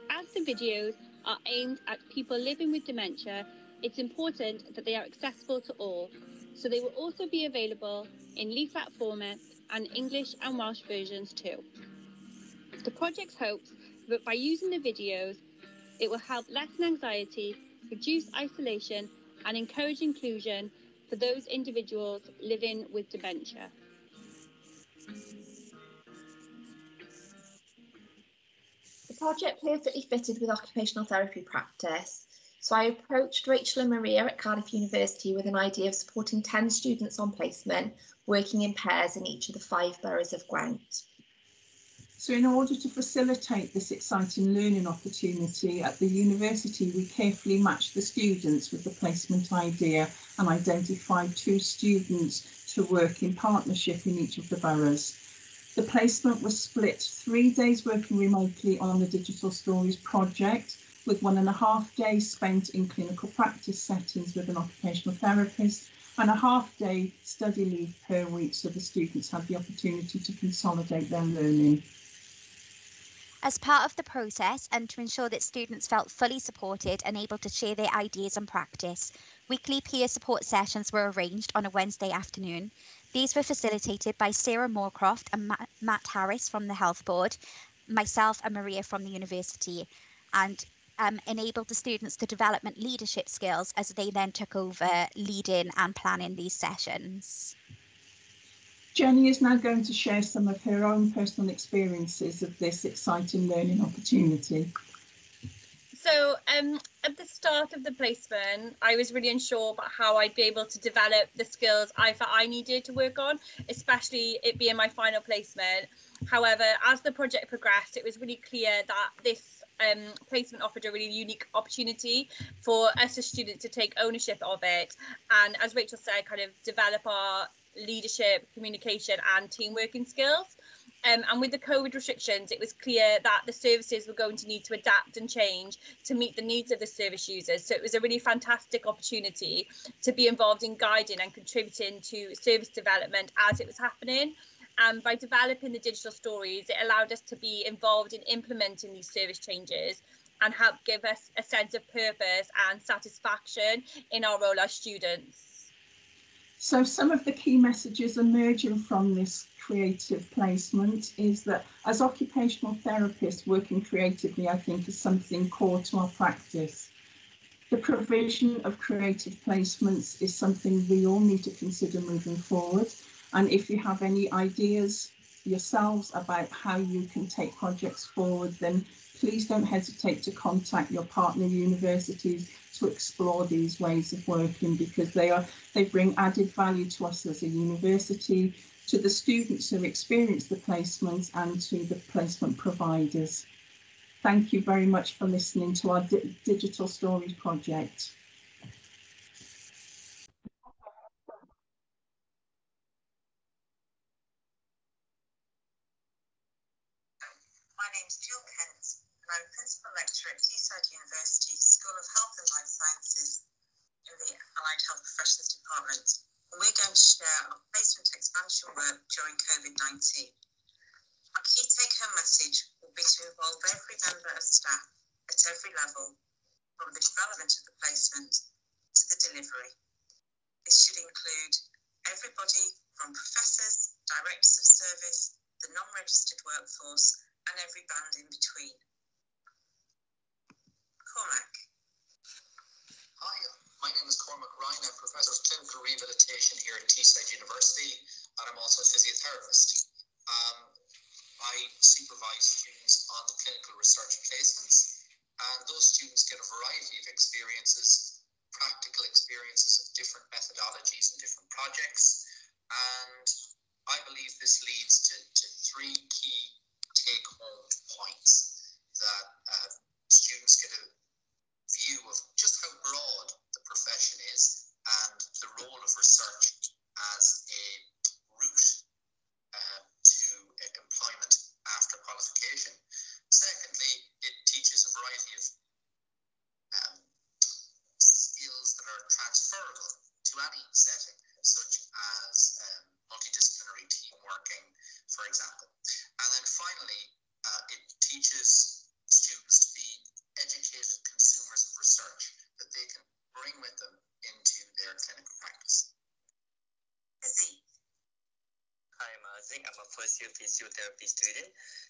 Speaker 15: As the videos are aimed at people living with dementia, it's important that they are accessible to all, so they will also be available in leaflet format and English and Welsh versions too. The project hopes that by using the videos, it will help lessen anxiety, reduce isolation and encourage inclusion for those individuals living with dementia.
Speaker 13: The project perfectly fitted with occupational therapy practice. So I approached Rachel and Maria at Cardiff University with an idea of supporting 10 students on placement, working in pairs in each of the five boroughs of Gwent.
Speaker 16: So in order to facilitate this exciting learning opportunity at the university, we carefully matched the students with the placement idea and identified two students to work in partnership in each of the boroughs. The placement was split three days working remotely on the Digital Stories project, with one and a half days spent in clinical practice settings with an occupational therapist and a half day study leave per week so the students had the opportunity to consolidate their learning.
Speaker 12: As part of the process and to ensure that students felt fully supported and able to share their ideas and practice, weekly peer support sessions were arranged on a Wednesday afternoon these were facilitated by Sarah Morecroft and Matt Harris from the Health Board, myself and Maria from the university, and um, enabled the students to develop leadership skills as they then took over leading and planning these sessions.
Speaker 16: Jenni is now going to share some of her own personal experiences of this exciting learning opportunity.
Speaker 14: So um, at the start of the placement, I was really unsure about how I'd be able to develop the skills I thought I needed to work on, especially it being my final placement. However, as the project progressed, it was really clear that this um, placement offered a really unique opportunity for us as students to take ownership of it. And as Rachel said, kind of develop our leadership, communication and team working skills. Um, and with the COVID restrictions, it was clear that the services were going to need to adapt and change to meet the needs of the service users. So it was a really fantastic opportunity to be involved in guiding and contributing to service development as it was happening. And by developing the digital stories, it allowed us to be involved in implementing these service changes and help give us a sense of purpose and satisfaction in our role as students.
Speaker 16: So some of the key messages emerging from this creative placement is that as occupational therapists working creatively, I think is something core to our practice. The provision of creative placements is something we all need to consider moving forward. And if you have any ideas yourselves about how you can take projects forward, then please don't hesitate to contact your partner universities to explore these ways of working because they are they bring added value to us as a university, to the students who experience the placements and to the placement providers. Thank you very much for listening to our di Digital Stories project.
Speaker 17: lecturer at Teesside University School of Health and Life Sciences in the Allied Health Professions Department. And we're going to share our placement expansion work during COVID-19. Our key take-home message will be to involve every member of staff at every level, from the development of the placement to the delivery. This should include everybody from professors, directors of service, the non-registered workforce, and every band in between. Cormac.
Speaker 18: Hi, my name is Cormac Ryan. I'm Professor of Clinical Rehabilitation here at Teesside University, and I'm also a physiotherapist. Um, I supervise students on the clinical research placements, and those students get a variety of experiences, practical experiences of different methodologies and different projects. And I believe this leads to, to three key take home points that uh, students get a view of just how broad the profession is and the role of research as a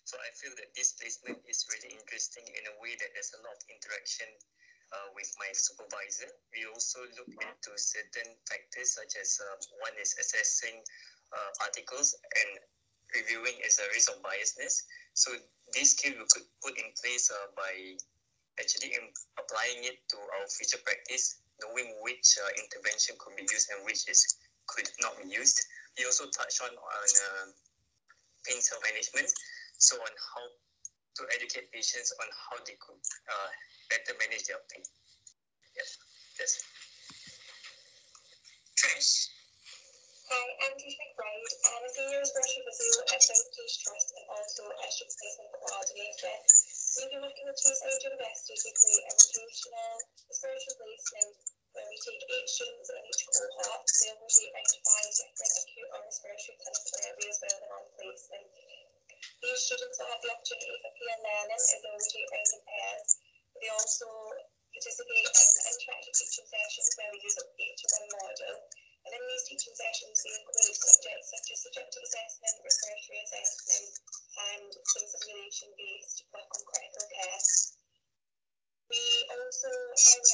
Speaker 19: So I feel that this placement is really interesting in a way that there's a lot of interaction uh, with my supervisor. We also look into certain factors such as uh, one is assessing uh, articles and reviewing as a risk of biasness. So this skill we could put in place uh, by actually applying it to our future practice, knowing which uh, intervention could be used and which is could not be used. We also touch on on uh, pain self management, so on how to educate patients on how they could uh, better manage their pain. Yes, yes.
Speaker 17: Trish.
Speaker 20: Hi, I'm Trish McBride. I'm a senior respiratory physio at South Tees Trust and also a student placement coordinator. We've been working with Teesside University to create a rotational respiratory placement where we take eight students in each cohort and they rotate around five different acute or respiratory clinical areas where they're on placement. These students will have the opportunity for peer learning as they rotate around in pairs. They also participate in interactive teaching sessions where we use a one model. And in these teaching sessions, we include subjects such as subjective assessment, respiratory assessment, and some simulation based work on critical care. We also highly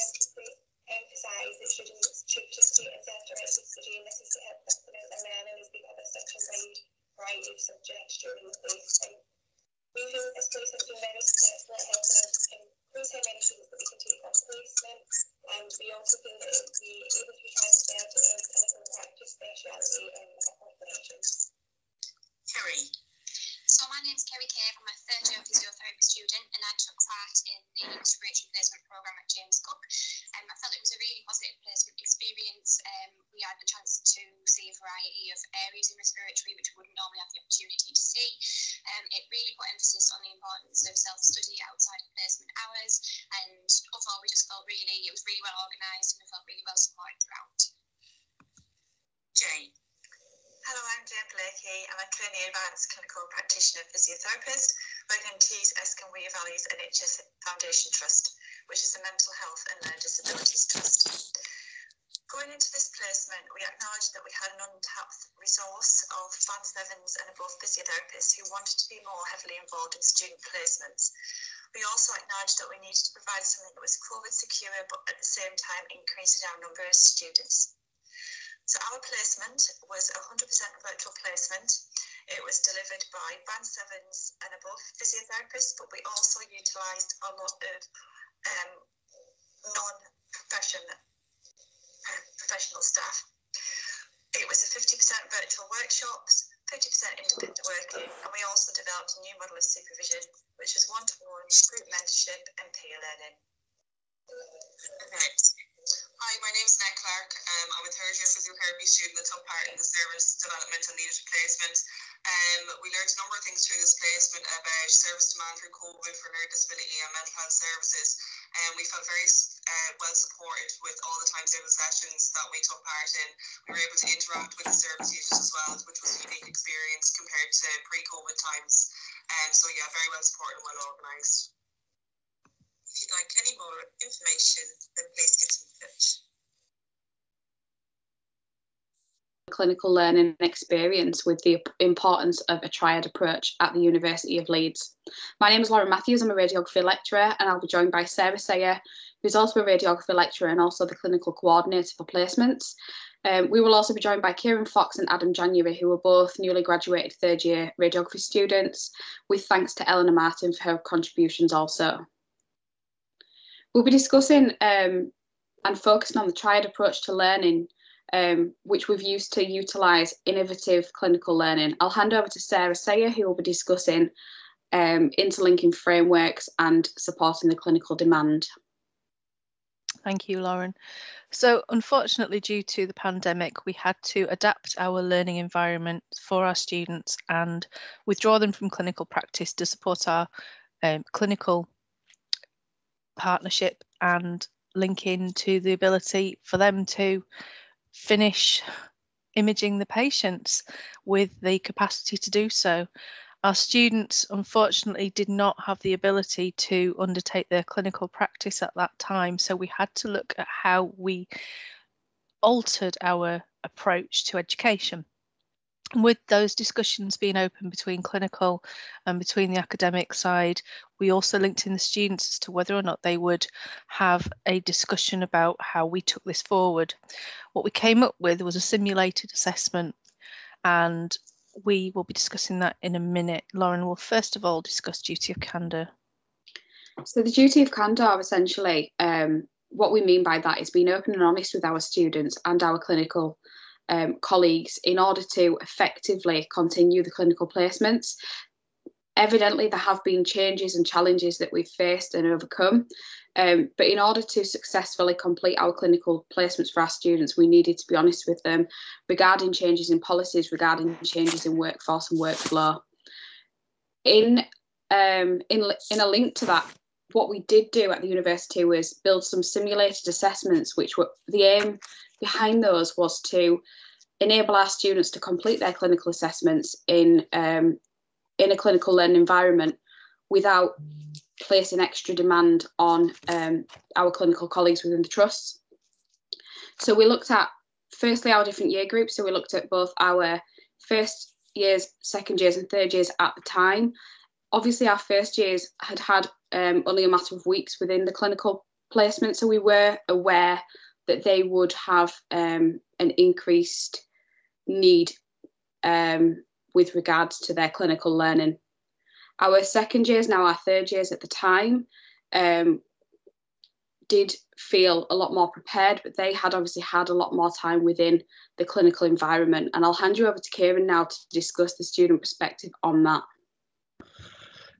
Speaker 20: emphasise that students should participate in self-directed study, and this is to help their learning as we cover such a wide variety of subjects during the placement.
Speaker 17: Clinically advanced clinical practitioner physiotherapist working in Tees, Esk and, Wear Valleys NHS Foundation Trust, which is a mental health and learning disabilities trust. Going into this placement, we acknowledged that we had an untapped resource of band sevens and above physiotherapists who wanted to be more heavily involved in student placements. We also acknowledged that we needed to provide something that was COVID secure, but at the same time increasing our number of students. So our placement was 100% virtual placement. It was delivered by band sevens and above physiotherapists, but we also utilised a lot of um, non-professional professional staff. It was a 50% virtual workshops, 50% independent working, and we also developed a new model of supervision, which was one-to-one group mentorship and peer learning.
Speaker 21: Hi, my name is Annette Clark. Um, I'm a third year physiotherapy student that took part in the service development and leadership placement. Um, we learned a number of things through this placement about service demand through COVID for learning disability and mental health services. And um, we felt very uh, well supported with all the timetable sessions that we took part in. We were able to interact with the service users as well, which was a unique experience compared to pre-COVID times. And um, so yeah, very well supported and well organised.
Speaker 17: If you'd like any more information, then please get in touch.
Speaker 22: Clinical learning experience with the importance of a triad approach at the University of Leeds. My name is Lauren Matthews, I'm a radiography lecturer and I'll be joined by Sarah Sayer, who's also a radiography lecturer and also the clinical coordinator for placements. Um, we will also be joined by Kieran Fox and Adam January, who are both newly graduated third year radiography students, with thanks to Eleanor Martin for her contributions also. We'll be discussing um, and focusing on the triad approach to learning, um, which we've used to utilise innovative clinical learning. I'll hand over to Sarah Sayer, who will be discussing um, interlinking frameworks and supporting the clinical demand.
Speaker 23: Thank you, Lauren. So unfortunately, due to the pandemic, we had to adapt our learning environment for our students and withdraw them from clinical practice to support our um, clinical partnership and link into the ability for them to finish imaging the patients with the capacity to do so. Our students unfortunately did not have the ability to undertake their clinical practice at that time, so we had to look at how we altered our approach to education with those discussions being open between clinical and between the academic side, we also linked in the students as to whether or not they would have a discussion about how we took this forward. What we came up with was a simulated assessment and we will be discussing that in a minute. Lauren will first of all discuss duty of candour.
Speaker 22: So the duty of candour essentially, um, what we mean by that is being open and honest with our students and our clinical um, colleagues in order to effectively continue the clinical placements. Evidently, there have been changes and challenges that we've faced and overcome. Um, but in order to successfully complete our clinical placements for our students, we needed to be honest with them regarding changes in policies, regarding changes in workforce and workflow. In um, in in a link to that, what we did do at the university was build some simulated assessments, which were the aim behind those was to enable our students to complete their clinical assessments in um, in a clinical learning environment without placing extra demand on um, our clinical colleagues within the trusts. So we looked at firstly our different year groups. So we looked at both our first years, second years, and third years at the time. Obviously, our first years had had um, only a matter of weeks within the clinical placement, so we were aware that they would have um, an increased need um, with regards to their clinical learning. Our second years, now our third years at the time, um, did feel a lot more prepared, but they had obviously had a lot more time within the clinical environment. And I'll hand you over to Kieran now to discuss the student perspective on that.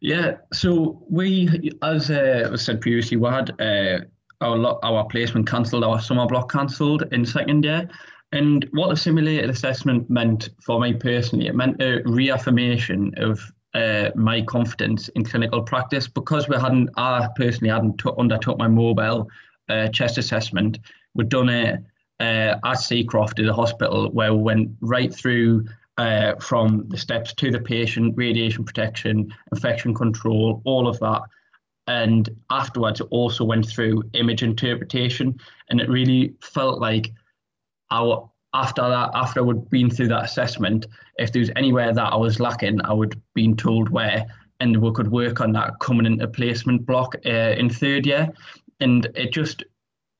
Speaker 24: Yeah, so we, as uh, was said previously, we had uh, our our placement cancelled, our summer block cancelled in second year. And what the simulated assessment meant for me personally, it meant a reaffirmation of uh, my confidence in clinical practice because we hadn't, I personally hadn't t- undertook my mobile uh, chest assessment. We'd done it uh, at Seacroft at the hospital where we went right through uh, from the steps to the patient, radiation protection, infection control, all of that. And afterwards, it also went through image interpretation. And it really felt like after that, after would been through that assessment, if there was anywhere that I was lacking, I would been told where, and we could work on that coming into placement block uh, in third year. And it just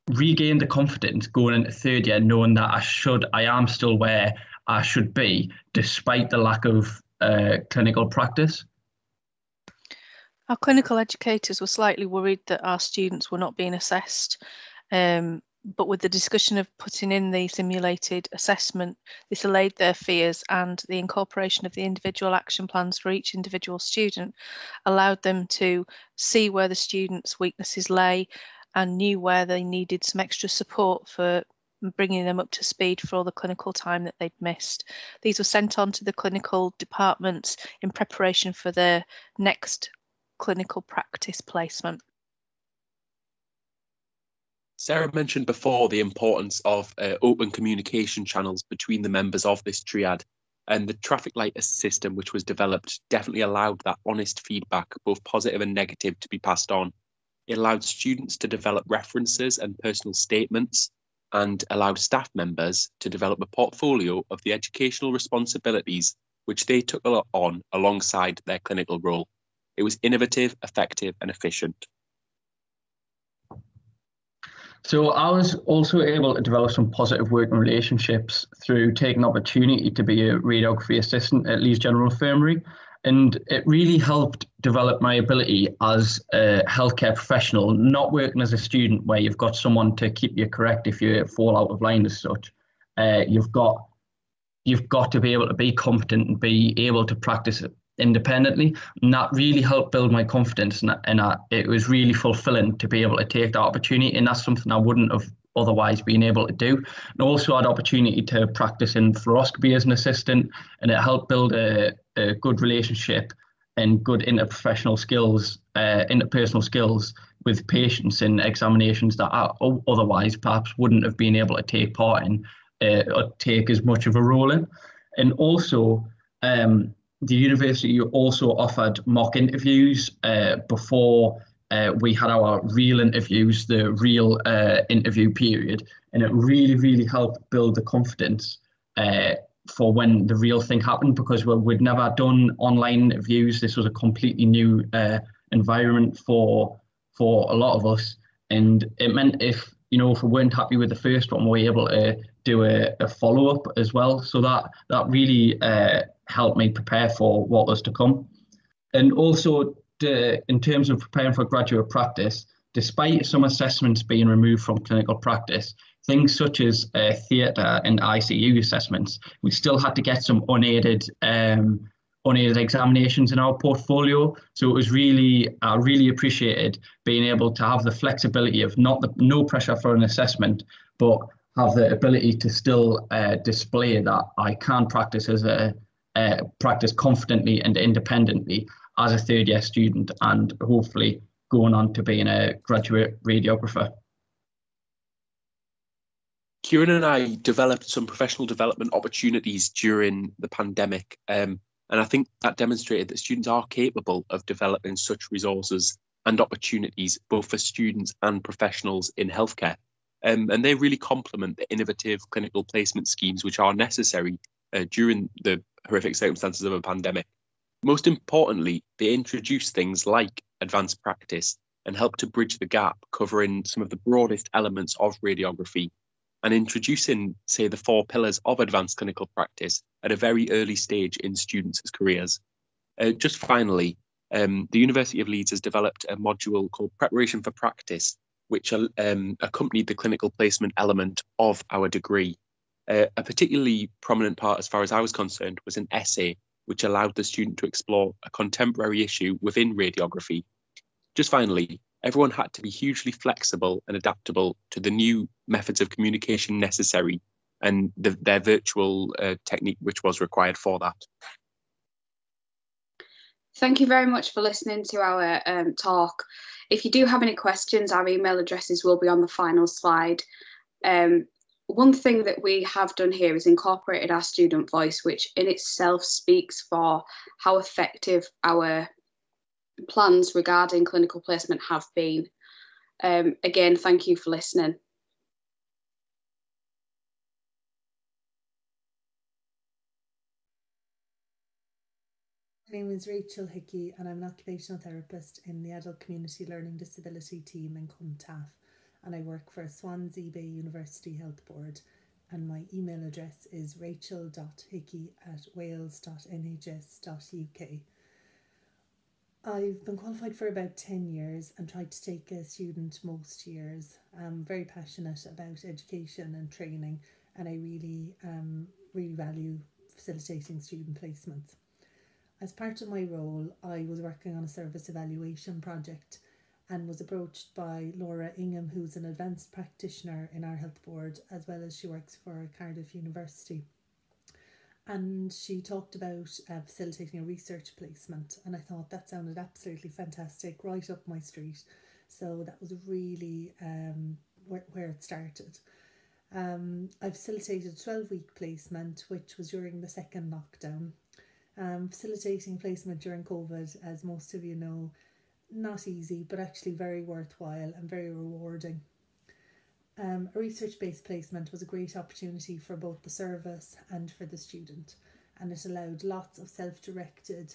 Speaker 24: regained the confidence going into third year, knowing that I should, I am still where I should be, despite the lack of uh, clinical practice.
Speaker 23: Our clinical educators were slightly worried that our students were not being assessed. Um, but with the discussion of putting in the simulated assessment, this allayed their fears and the incorporation of the individual action plans for each individual student allowed them to see where the students' weaknesses lay and knew where they needed some extra support for bringing them up to speed for all the clinical time that they'd missed. These were sent on to the clinical departments in preparation for their next clinical practice placement.
Speaker 25: Sarah mentioned before the importance of uh, open communication channels between the members of this triad, and the traffic light system, which was developed, definitely allowed that honest feedback, both positive and negative, to be passed on. It allowed students to develop references and personal statements, and allowed staff members to develop a portfolio of the educational responsibilities which they took on alongside their clinical role. It was innovative, effective, and efficient.
Speaker 24: So I was also able to develop some positive working relationships through taking opportunity to be a radiography assistant at Leeds General Infirmary. And it really helped develop my ability as a healthcare professional, not working as a student where you've got someone to keep you correct if you fall out of line as such. Uh, you've got you've got to be able to be competent and be able to practice independently. And that really helped build my confidence. And, it was really fulfilling to be able to take that opportunity. And that's something I wouldn't have otherwise been able to do. And also had opportunity to practice in fluoroscopy as an assistant. And it helped build a, a good relationship and good interprofessional skills, uh, interpersonal skills with patients in examinations that I otherwise perhaps wouldn't have been able to take part in uh, or take as much of a role in. And also, um, the university also offered mock interviews uh, before uh, we had our real interviews, the real uh, interview period, and it really, really helped build the confidence uh, for when the real thing happened because we, would never done online interviews. This was a completely new uh, environment for for a lot of us, and it meant if you know if we weren't happy with the first one, we were able to do a, a follow up as well. So that that really uh, help me prepare for what was to come. And also, in terms of preparing for graduate practice, despite some assessments being removed from clinical practice, things such as uh, theatre and ICU assessments, we still had to get some unaided um, unaided examinations in our portfolio. So it was really, I really appreciated being able to have the flexibility of not the no pressure for an assessment, but have the ability to still uh, display that I can practice as a uh, practice confidently and independently as a third year student and hopefully going on to being a graduate radiographer.
Speaker 25: Kieran and I developed some professional development opportunities during the pandemic. Um, and I think that demonstrated that students are capable of developing such resources and opportunities, both for students and professionals in healthcare. Um, and they really complement the innovative clinical placement schemes which are necessary uh, during the horrific circumstances of a pandemic. Most importantly, they introduce things like advanced practice and help to bridge the gap, covering some of the broadest elements of radiography and introducing, say, the four pillars of advanced clinical practice at a very early stage in students' careers. Uh, just finally, um, the University of Leeds has developed a module called Preparation for Practice, which um, accompanied the clinical placement element of our degree. Uh, a particularly prominent part, as far as I was concerned, was an essay which allowed the student to explore a contemporary issue within radiography. Just finally, everyone had to be hugely flexible and adaptable to the new methods of communication necessary and the, their virtual uh, technique which was required for that.
Speaker 26: Thank you very much for listening to our um, talk. If you do have any questions, our email addresses will be on the final slide. Um, one thing that we have done here is incorporated our student voice, which in itself speaks for how effective our plans regarding clinical placement have been. Um, again, thank you for listening.
Speaker 27: My name is Rachel Hickley and I'm an occupational therapist in the Adult Community Learning Disability team in Clontarf and I work for Swansea Bay University Health Board and my email address is rachel.hickley at wales.nhs.uk. I've been qualified for about 10 years and tried to take a student most years. I'm very passionate about education and training and I really, um, really value facilitating student placements. As part of my role, I was working on a service evaluation project and was approached by Laura Ingham, who's an advanced practitioner in our health board, as well as she works for Cardiff University. And she talked about uh, facilitating a research placement, and I thought that sounded absolutely fantastic, right up my street. So that was really um, where, where it started. Um, I facilitated a 12 week placement, which was during the second lockdown um, facilitating placement during COVID, as most of you know, not easy, but actually very worthwhile and very rewarding. Um, a research based placement was a great opportunity for both the service and for the student, and it allowed lots of self directed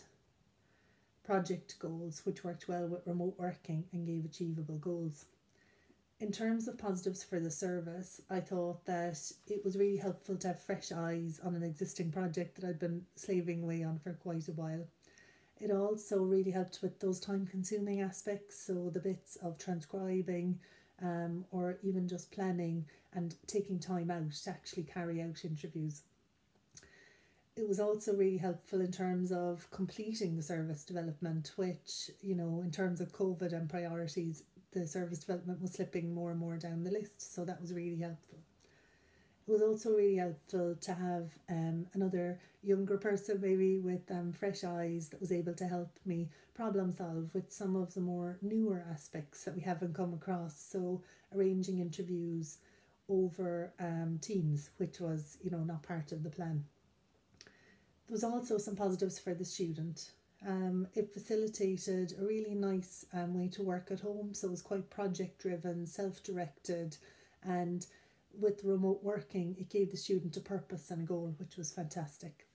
Speaker 27: project goals, which worked well with remote working and gave achievable goals in terms of positives for the service, I thought that it was really helpful to have fresh eyes on an existing project that I'd been slaving away on for quite a while. It also really helped with those time consuming aspects, so the bits of transcribing um, or even just planning and taking time out to actually carry out interviews. It was also really helpful in terms of completing the service development, which, you know, in terms of COVID and priorities, the service development was slipping more and more down the list. So that was really helpful. It was also really helpful to have um, another younger person, maybe with um, fresh eyes, that was able to help me problem solve with some of the more newer aspects that we haven't come across. So arranging interviews over um, Teams, which was, you know, not part of the plan. There was also some positives for the student. Um, it facilitated a really nice um, way to work at home, so it was quite project driven, self directed, and with remote working, it gave the student a purpose and a goal, which was fantastic.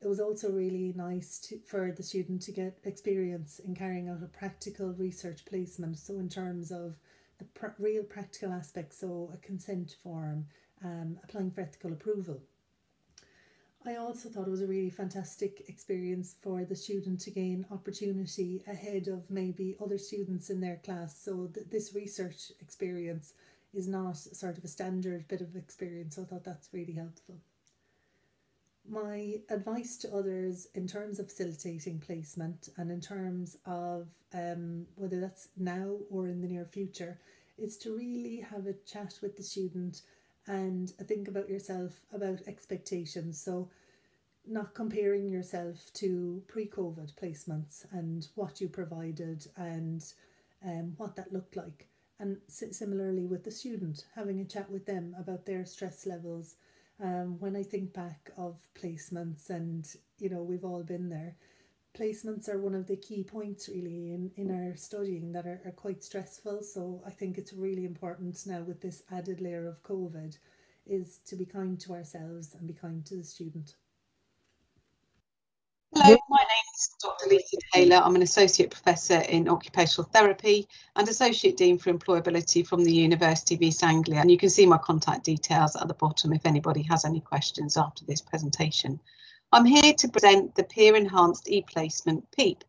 Speaker 27: It was also really nice to, for the student to get experience in carrying out a practical research placement. So, in terms of the pr- real practical aspects, so a consent form, um, applying for ethical approval I also thought it was a really fantastic experience for the student to gain opportunity ahead of maybe other students in their class. So th- this research experience is not sort of a standard bit of experience. So I thought that's really helpful. My advice to others in terms of facilitating placement and in terms of um, whether that's now or in the near future is to really have a chat with the student and think about yourself about expectations. So, not comparing yourself to pre COVID placements and what you provided and um, what that looked like. And similarly with the student, having a chat with them about their stress levels. Um, when I think back of placements, and you know, we've all been there, placements are one of the key points really in, in our studying that are, are quite stressful. So I think it's really important now with this added layer of COVID is to be kind to ourselves and be kind to the student.
Speaker 28: Hello, my name is Dr. Lisa Taylor. I'm an Associate Professor in Occupational Therapy and Associate Dean for Employability from the University of East Anglia. And you can see my contact details at the bottom if anybody has any questions after this presentation. I'm here to present the Peer Enhanced E-Placement, PEEP,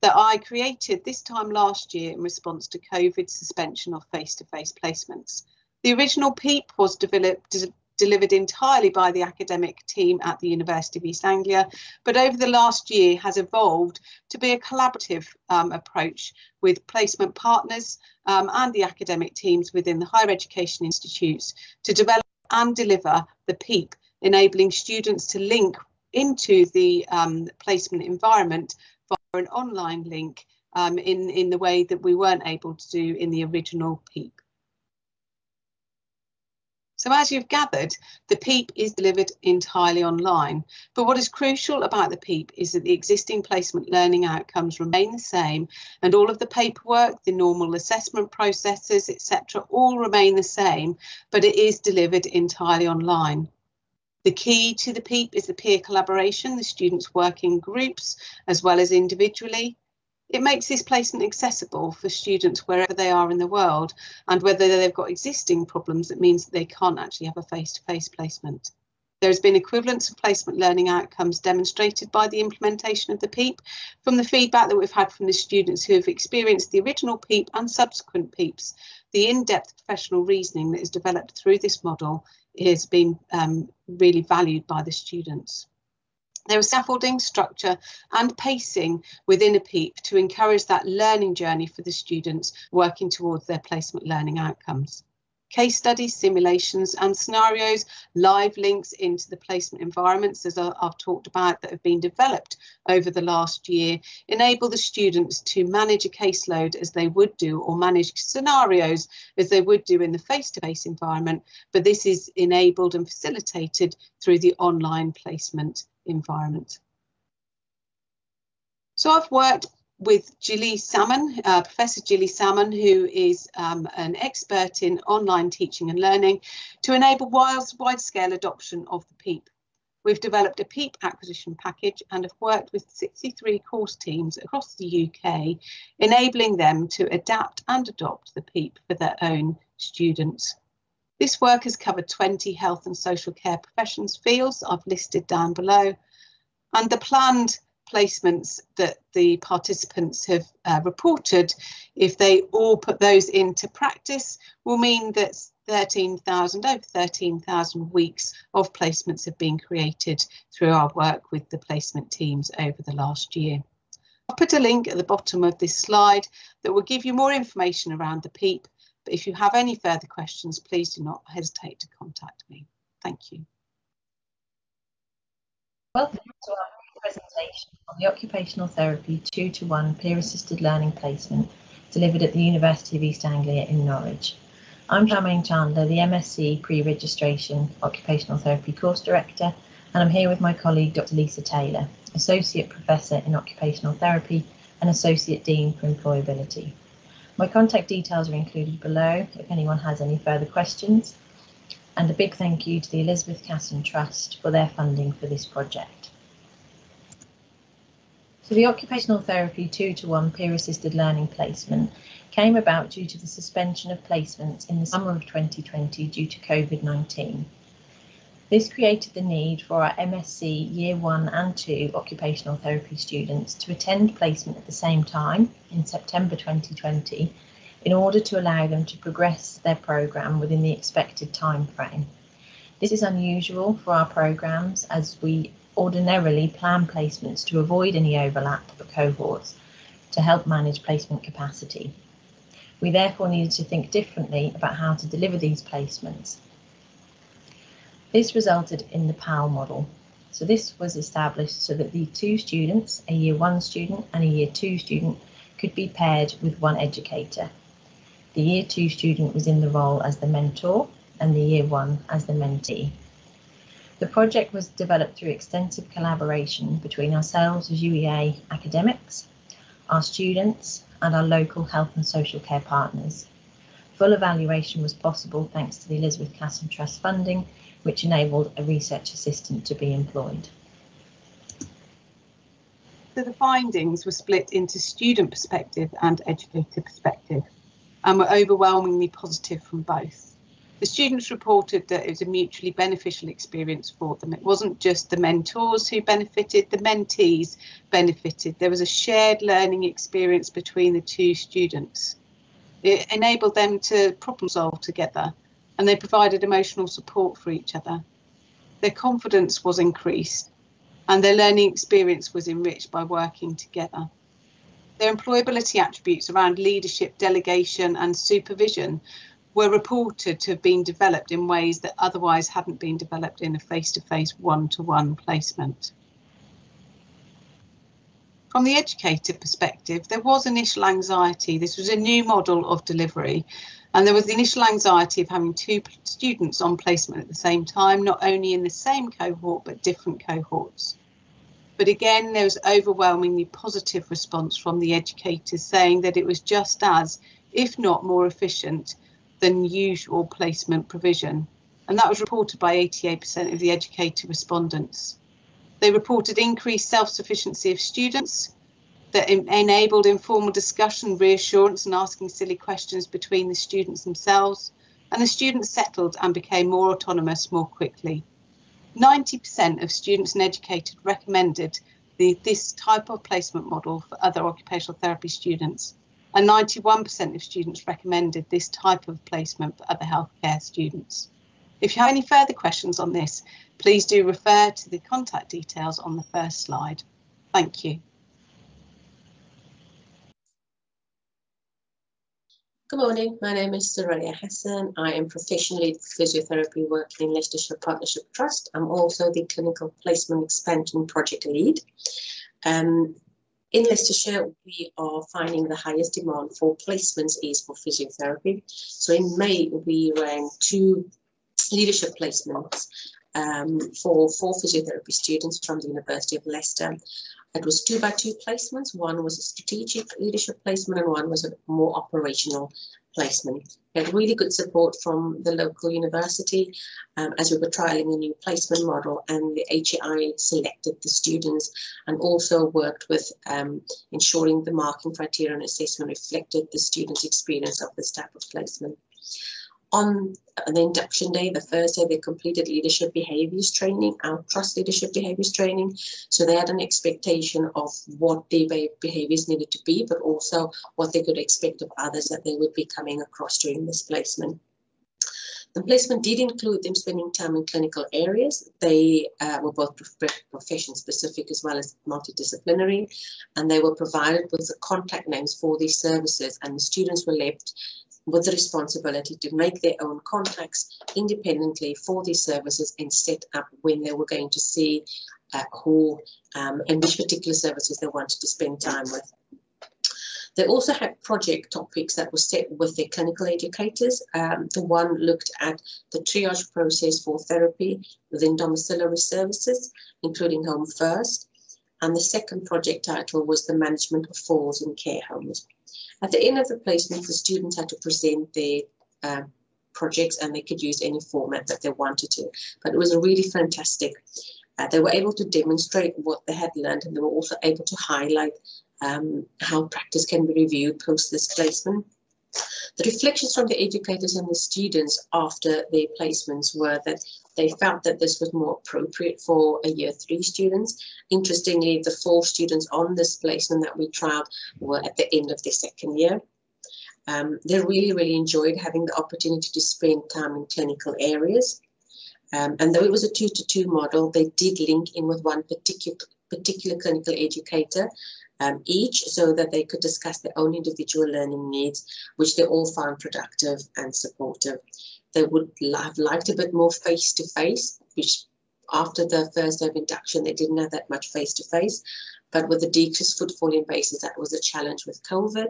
Speaker 28: that I created this time last year in response to COVID suspension of face-to-face -face placements. The original PEEP was developed, delivered entirely by the academic team at the University of East Anglia, but over the last year has evolved to be a collaborative um, approach with placement partners um, and the academic teams within the higher education institutes to develop and deliver the PEEP, enabling students to link into the um, placement environment via an online link um, in, in the way that we weren't able to do in the original PEEP. So as you've gathered, the PEEP is delivered entirely online. But what is crucial about the PEEP is that the existing placement learning outcomes remain the same and all of the paperwork, the normal assessment processes, etc., all remain the same, but it is delivered entirely online. The key to the PEEP is the peer collaboration, the students work in groups as well as individually. It makes this placement accessible for students wherever they are in the world and whether they've got existing problems, it means that they can't actually have a face-to-face -face placement. There has been equivalence of placement learning outcomes demonstrated by the implementation of the PEEP from the feedback that we've had from the students who have experienced the original PEEP and subsequent PEEPs. The in-depth professional reasoning that is developed through this model has been um, really valued by the students. There is scaffolding, structure and pacing within a PEEP to encourage that learning journey for the students working towards their placement learning outcomes case studies, simulations and scenarios, live links into the placement environments as I've talked about that have been developed over the last year, enable the students to manage a caseload as they would do or manage scenarios as they would do in the face-to-face -face environment, but this is enabled and facilitated through the online placement environment. So I've worked with Gilly Salmon, uh, Professor Gilly Salmon, who is um, an expert in online teaching and learning to enable wide-scale adoption of the PEEP. We've developed a PEEP acquisition package and have worked with 63 course teams across the UK, enabling them to adapt and adopt the PEEP for their own students. This work has covered 20 health and social care professions fields I've listed down below, and the planned placements that the participants have uh, reported, if they all put those into practice, will mean that 13,000, over 13,000 weeks of placements have been created through our work with the placement teams over the last year. I'll put a link at the bottom of this slide that will give you more information around the PEEP, but if you have any further questions, please do not hesitate to contact me. Thank you.
Speaker 29: Our presentation on the Occupational Therapy 2 to 1 Peer Assisted Learning Placement delivered at the University of East Anglia in Norwich. I'm Charmaine Chandler, the MSc Pre-Registration Occupational Therapy Course Director, and I'm here with my colleague Dr Lisa Taylor, Associate Professor in Occupational Therapy and Associate Dean for Employability. My contact details are included below if anyone has any further questions. And a big thank you to the Elizabeth Casson Trust for their funding for this project. So the occupational therapy two to one peer assisted learning placement came about due to the suspension of placements in the summer of 2020 due to COVID 19. This created the need for our MSc Year 1 and 2 occupational therapy students to attend placement at the same time in September 2020 in order to allow them to progress their programme within the expected time frame. This is unusual for our programmes as we ordinarily plan placements to avoid any overlap of cohorts to help manage placement capacity. We therefore needed to think differently about how to deliver these placements. This resulted in the PAL model. So this was established so that the two students, a year one student and a year two student, could be paired with one educator. The year two student was in the role as the mentor and the year one as the mentee. The project was developed through extensive collaboration between ourselves as UEA academics, our students, and our local health and social care partners. Full evaluation was possible thanks to the Elizabeth Casson Trust funding, which enabled a research assistant to be employed.
Speaker 28: So the findings were split into student perspective and educator perspective and were overwhelmingly positive from both the students reported that it was a mutually beneficial experience for them. It wasn't just the mentors who benefited, the mentees benefited. There was a shared learning experience between the two students. It enabled them to problem solve together and they provided emotional support for each other. Their confidence was increased and their learning experience was enriched by working together. Their employability attributes around leadership, delegation, and supervision were reported to have been developed in ways that otherwise hadn't been developed in a face to face one to one placement. From the educator perspective, there was initial anxiety. This was a new model of delivery, and there was the initial anxiety of having two students on placement at the same time, not only in the same cohort, but different cohorts. But again, there was overwhelmingly positive response from the educators saying that it was just as, if not more efficient, than usual placement provision. And that was reported by 88% of the educator respondents. They reported increased self-sufficiency of students that enabled informal discussion, reassurance and asking silly questions between the students themselves. And the students settled and became more autonomous more quickly. 90% of students and educators recommended the, this type of placement model for other occupational therapy students. And 91% of students recommended this type of placement for other healthcare students. If you have any further questions on this, please do refer to the contact details on the first slide. Thank you.
Speaker 30: Good morning, my name is Suraiya Hassan. I am professionally physiotherapy working in Leicestershire Partnership Trust. I'm also the Clinical Placement Expansion Project Lead. Um, in Leicestershire, we are finding the highest demand for placements is for physiotherapy. So in May, we ran two leadership placements um, for four physiotherapy students from the University of Leicester. It was two by two placements. One was a strategic leadership placement and one was a more operational placement. We had really good support from the local university um, as we were trialing a new placement model and the HEI selected the students and also worked with um, ensuring the marking criteria and assessment reflected the students' experience of this type of placement on the induction day, the first day, they completed leadership behaviors training, our trust leadership behaviors training. So they had an expectation of what their behaviors needed to be, but also what they could expect of others that they would be coming across during this placement. The placement did include them spending time in clinical areas. They uh, were both profession specific as well as multidisciplinary, and they were provided with the contact names for these services, and the students were left with the responsibility to make their own contacts independently for these services and set up when they were going to see uh, who um, and which particular services they wanted to spend time with. They also had project topics that were set with their clinical educators. Um, the one looked at the triage process for therapy within domiciliary services, including Home First. And the second project title was the management of falls in care homes. At the end of the placement, the students had to present their uh, projects and they could use any format that they wanted to. But it was really fantastic. Uh, they were able to demonstrate what they had learned and they were also able to highlight um, how practice can be reviewed post this placement. The reflections from the educators and the students after their placements were that they felt that this was more appropriate for a year three students. Interestingly, the four students on this placement that we trialed were at the end of their second year. Um, they really, really enjoyed having the opportunity to spend time in clinical areas. Um, and though it was a two to two model, they did link in with one particular particular clinical educator um, each so that they could discuss their own individual learning needs, which they all found productive and supportive. They would have liked a bit more face to face, which after the first day of induction, they didn't have that much face to face. But with the decreased footfall in bases, that was a challenge with COVID.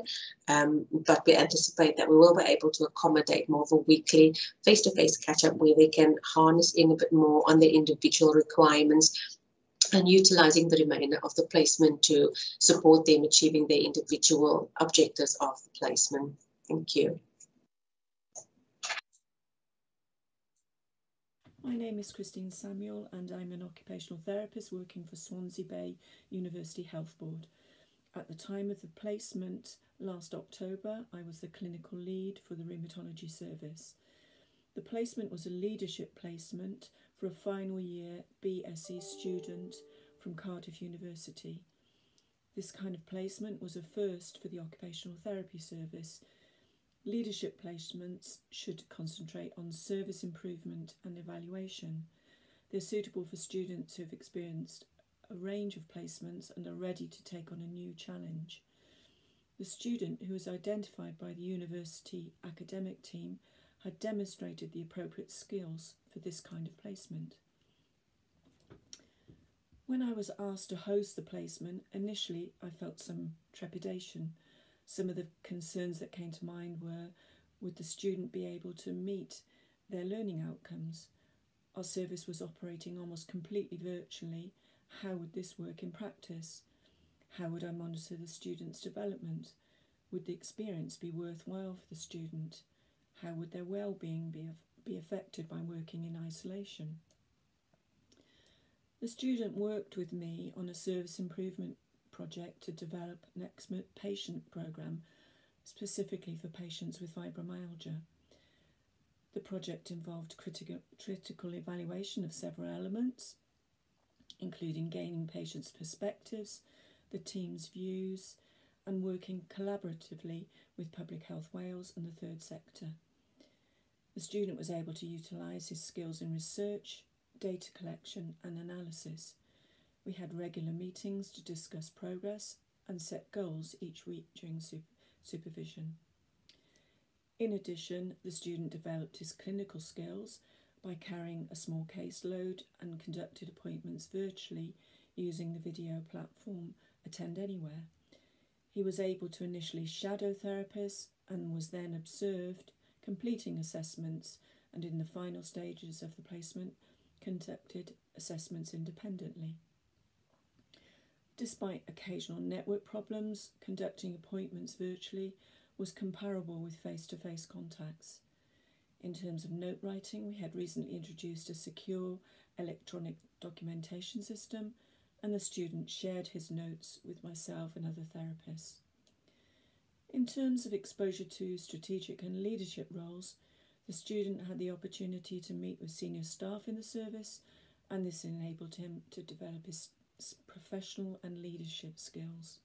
Speaker 30: Um, but we anticipate that we will be able to accommodate more of a weekly face to face catch up where they can harness in a bit more on their individual requirements and utilizing the remainder of the placement to support them achieving their individual objectives of the placement. Thank you.
Speaker 31: My name is Christine Samuel and I'm an occupational therapist working for Swansea Bay University Health Board. At the time of the placement last October, I was the clinical lead for the rheumatology service. The placement was a leadership placement for a final year BSc student from Cardiff University. This kind of placement was a first for the occupational therapy service Leadership placements should concentrate on service improvement and evaluation. They're suitable for students who have experienced a range of placements and are ready to take on a new challenge. The student who was identified by the university academic team had demonstrated the appropriate skills for this kind of placement. When I was asked to host the placement, initially I felt some trepidation. Some of the concerns that came to mind were would the student be able to meet their learning outcomes? Our service was operating almost completely virtually. How would this work in practice? How would I monitor the student's development? Would the experience be worthwhile for the student? How would their well-being be, be affected by working in isolation? The student worked with me on a service improvement project to develop an expert patient program specifically for patients with fibromyalgia. The project involved critical, critical evaluation of several elements, including gaining patients' perspectives, the team's views, and working collaboratively with Public Health Wales and the third sector. The student was able to utilise his skills in research, data collection, and analysis. We had regular meetings to discuss progress and set goals each week during super supervision. In addition, the student developed his clinical skills by carrying a small caseload and conducted appointments virtually using the video platform Attend Anywhere. He was able to initially shadow therapists and was then observed completing assessments and in the final stages of the placement conducted assessments independently. Despite occasional network problems, conducting appointments virtually was comparable with face to face contacts. In terms of note writing, we had recently introduced a secure electronic documentation system, and the student shared his notes with myself and other therapists. In terms of exposure to strategic and leadership roles, the student had the opportunity to meet with senior staff in the service, and this enabled him to develop his professional and leadership skills.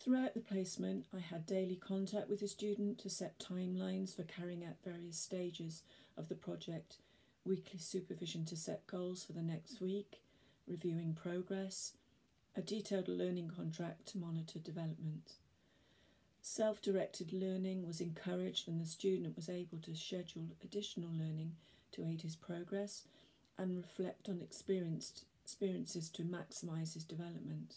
Speaker 31: Throughout the placement, I had daily contact with the student to set timelines for carrying out various stages of the project, weekly supervision to set goals for the next week, reviewing progress, a detailed learning contract to monitor development. Self directed learning was encouraged, and the student was able to schedule additional learning to aid his progress and reflect on experienced experiences to maximise his development.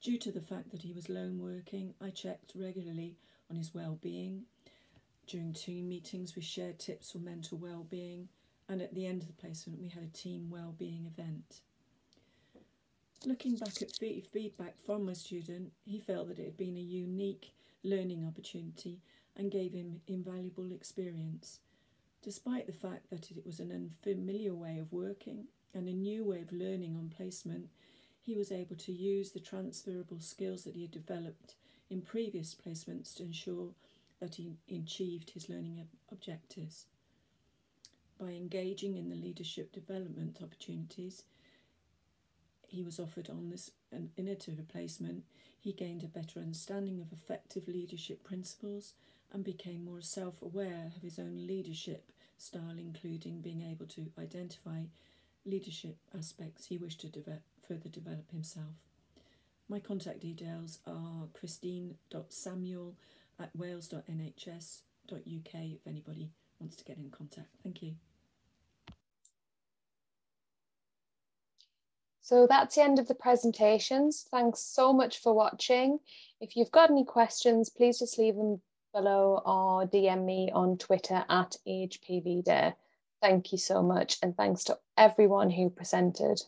Speaker 31: Due to the fact that he was lone working, I checked regularly on his well-being. During team meetings, we shared tips for mental well-being, and at the end of the placement, we had a team well-being event. Looking back at feedback from my student, he felt that it had been a unique learning opportunity and gave him invaluable experience. Despite the fact that it was an unfamiliar way of working and a new way of learning on placement, he was able to use the transferable skills that he had developed in previous placements to ensure that he achieved his learning objectives. By engaging in the leadership development opportunities he was offered on this an innovative placement, he gained a better understanding of effective leadership principles and became more self aware of his own leadership style, including being able to identify leadership aspects he wished to further develop himself. My contact details are christine.samuel at wales.nhs.uk if anybody wants to get in contact. Thank you.
Speaker 22: So that's the end of the presentations. Thanks so much for watching. If you've got any questions, please just leave them below or DM me on Twitter at AgePVDay. Thank you so much, and thanks to everyone who presented.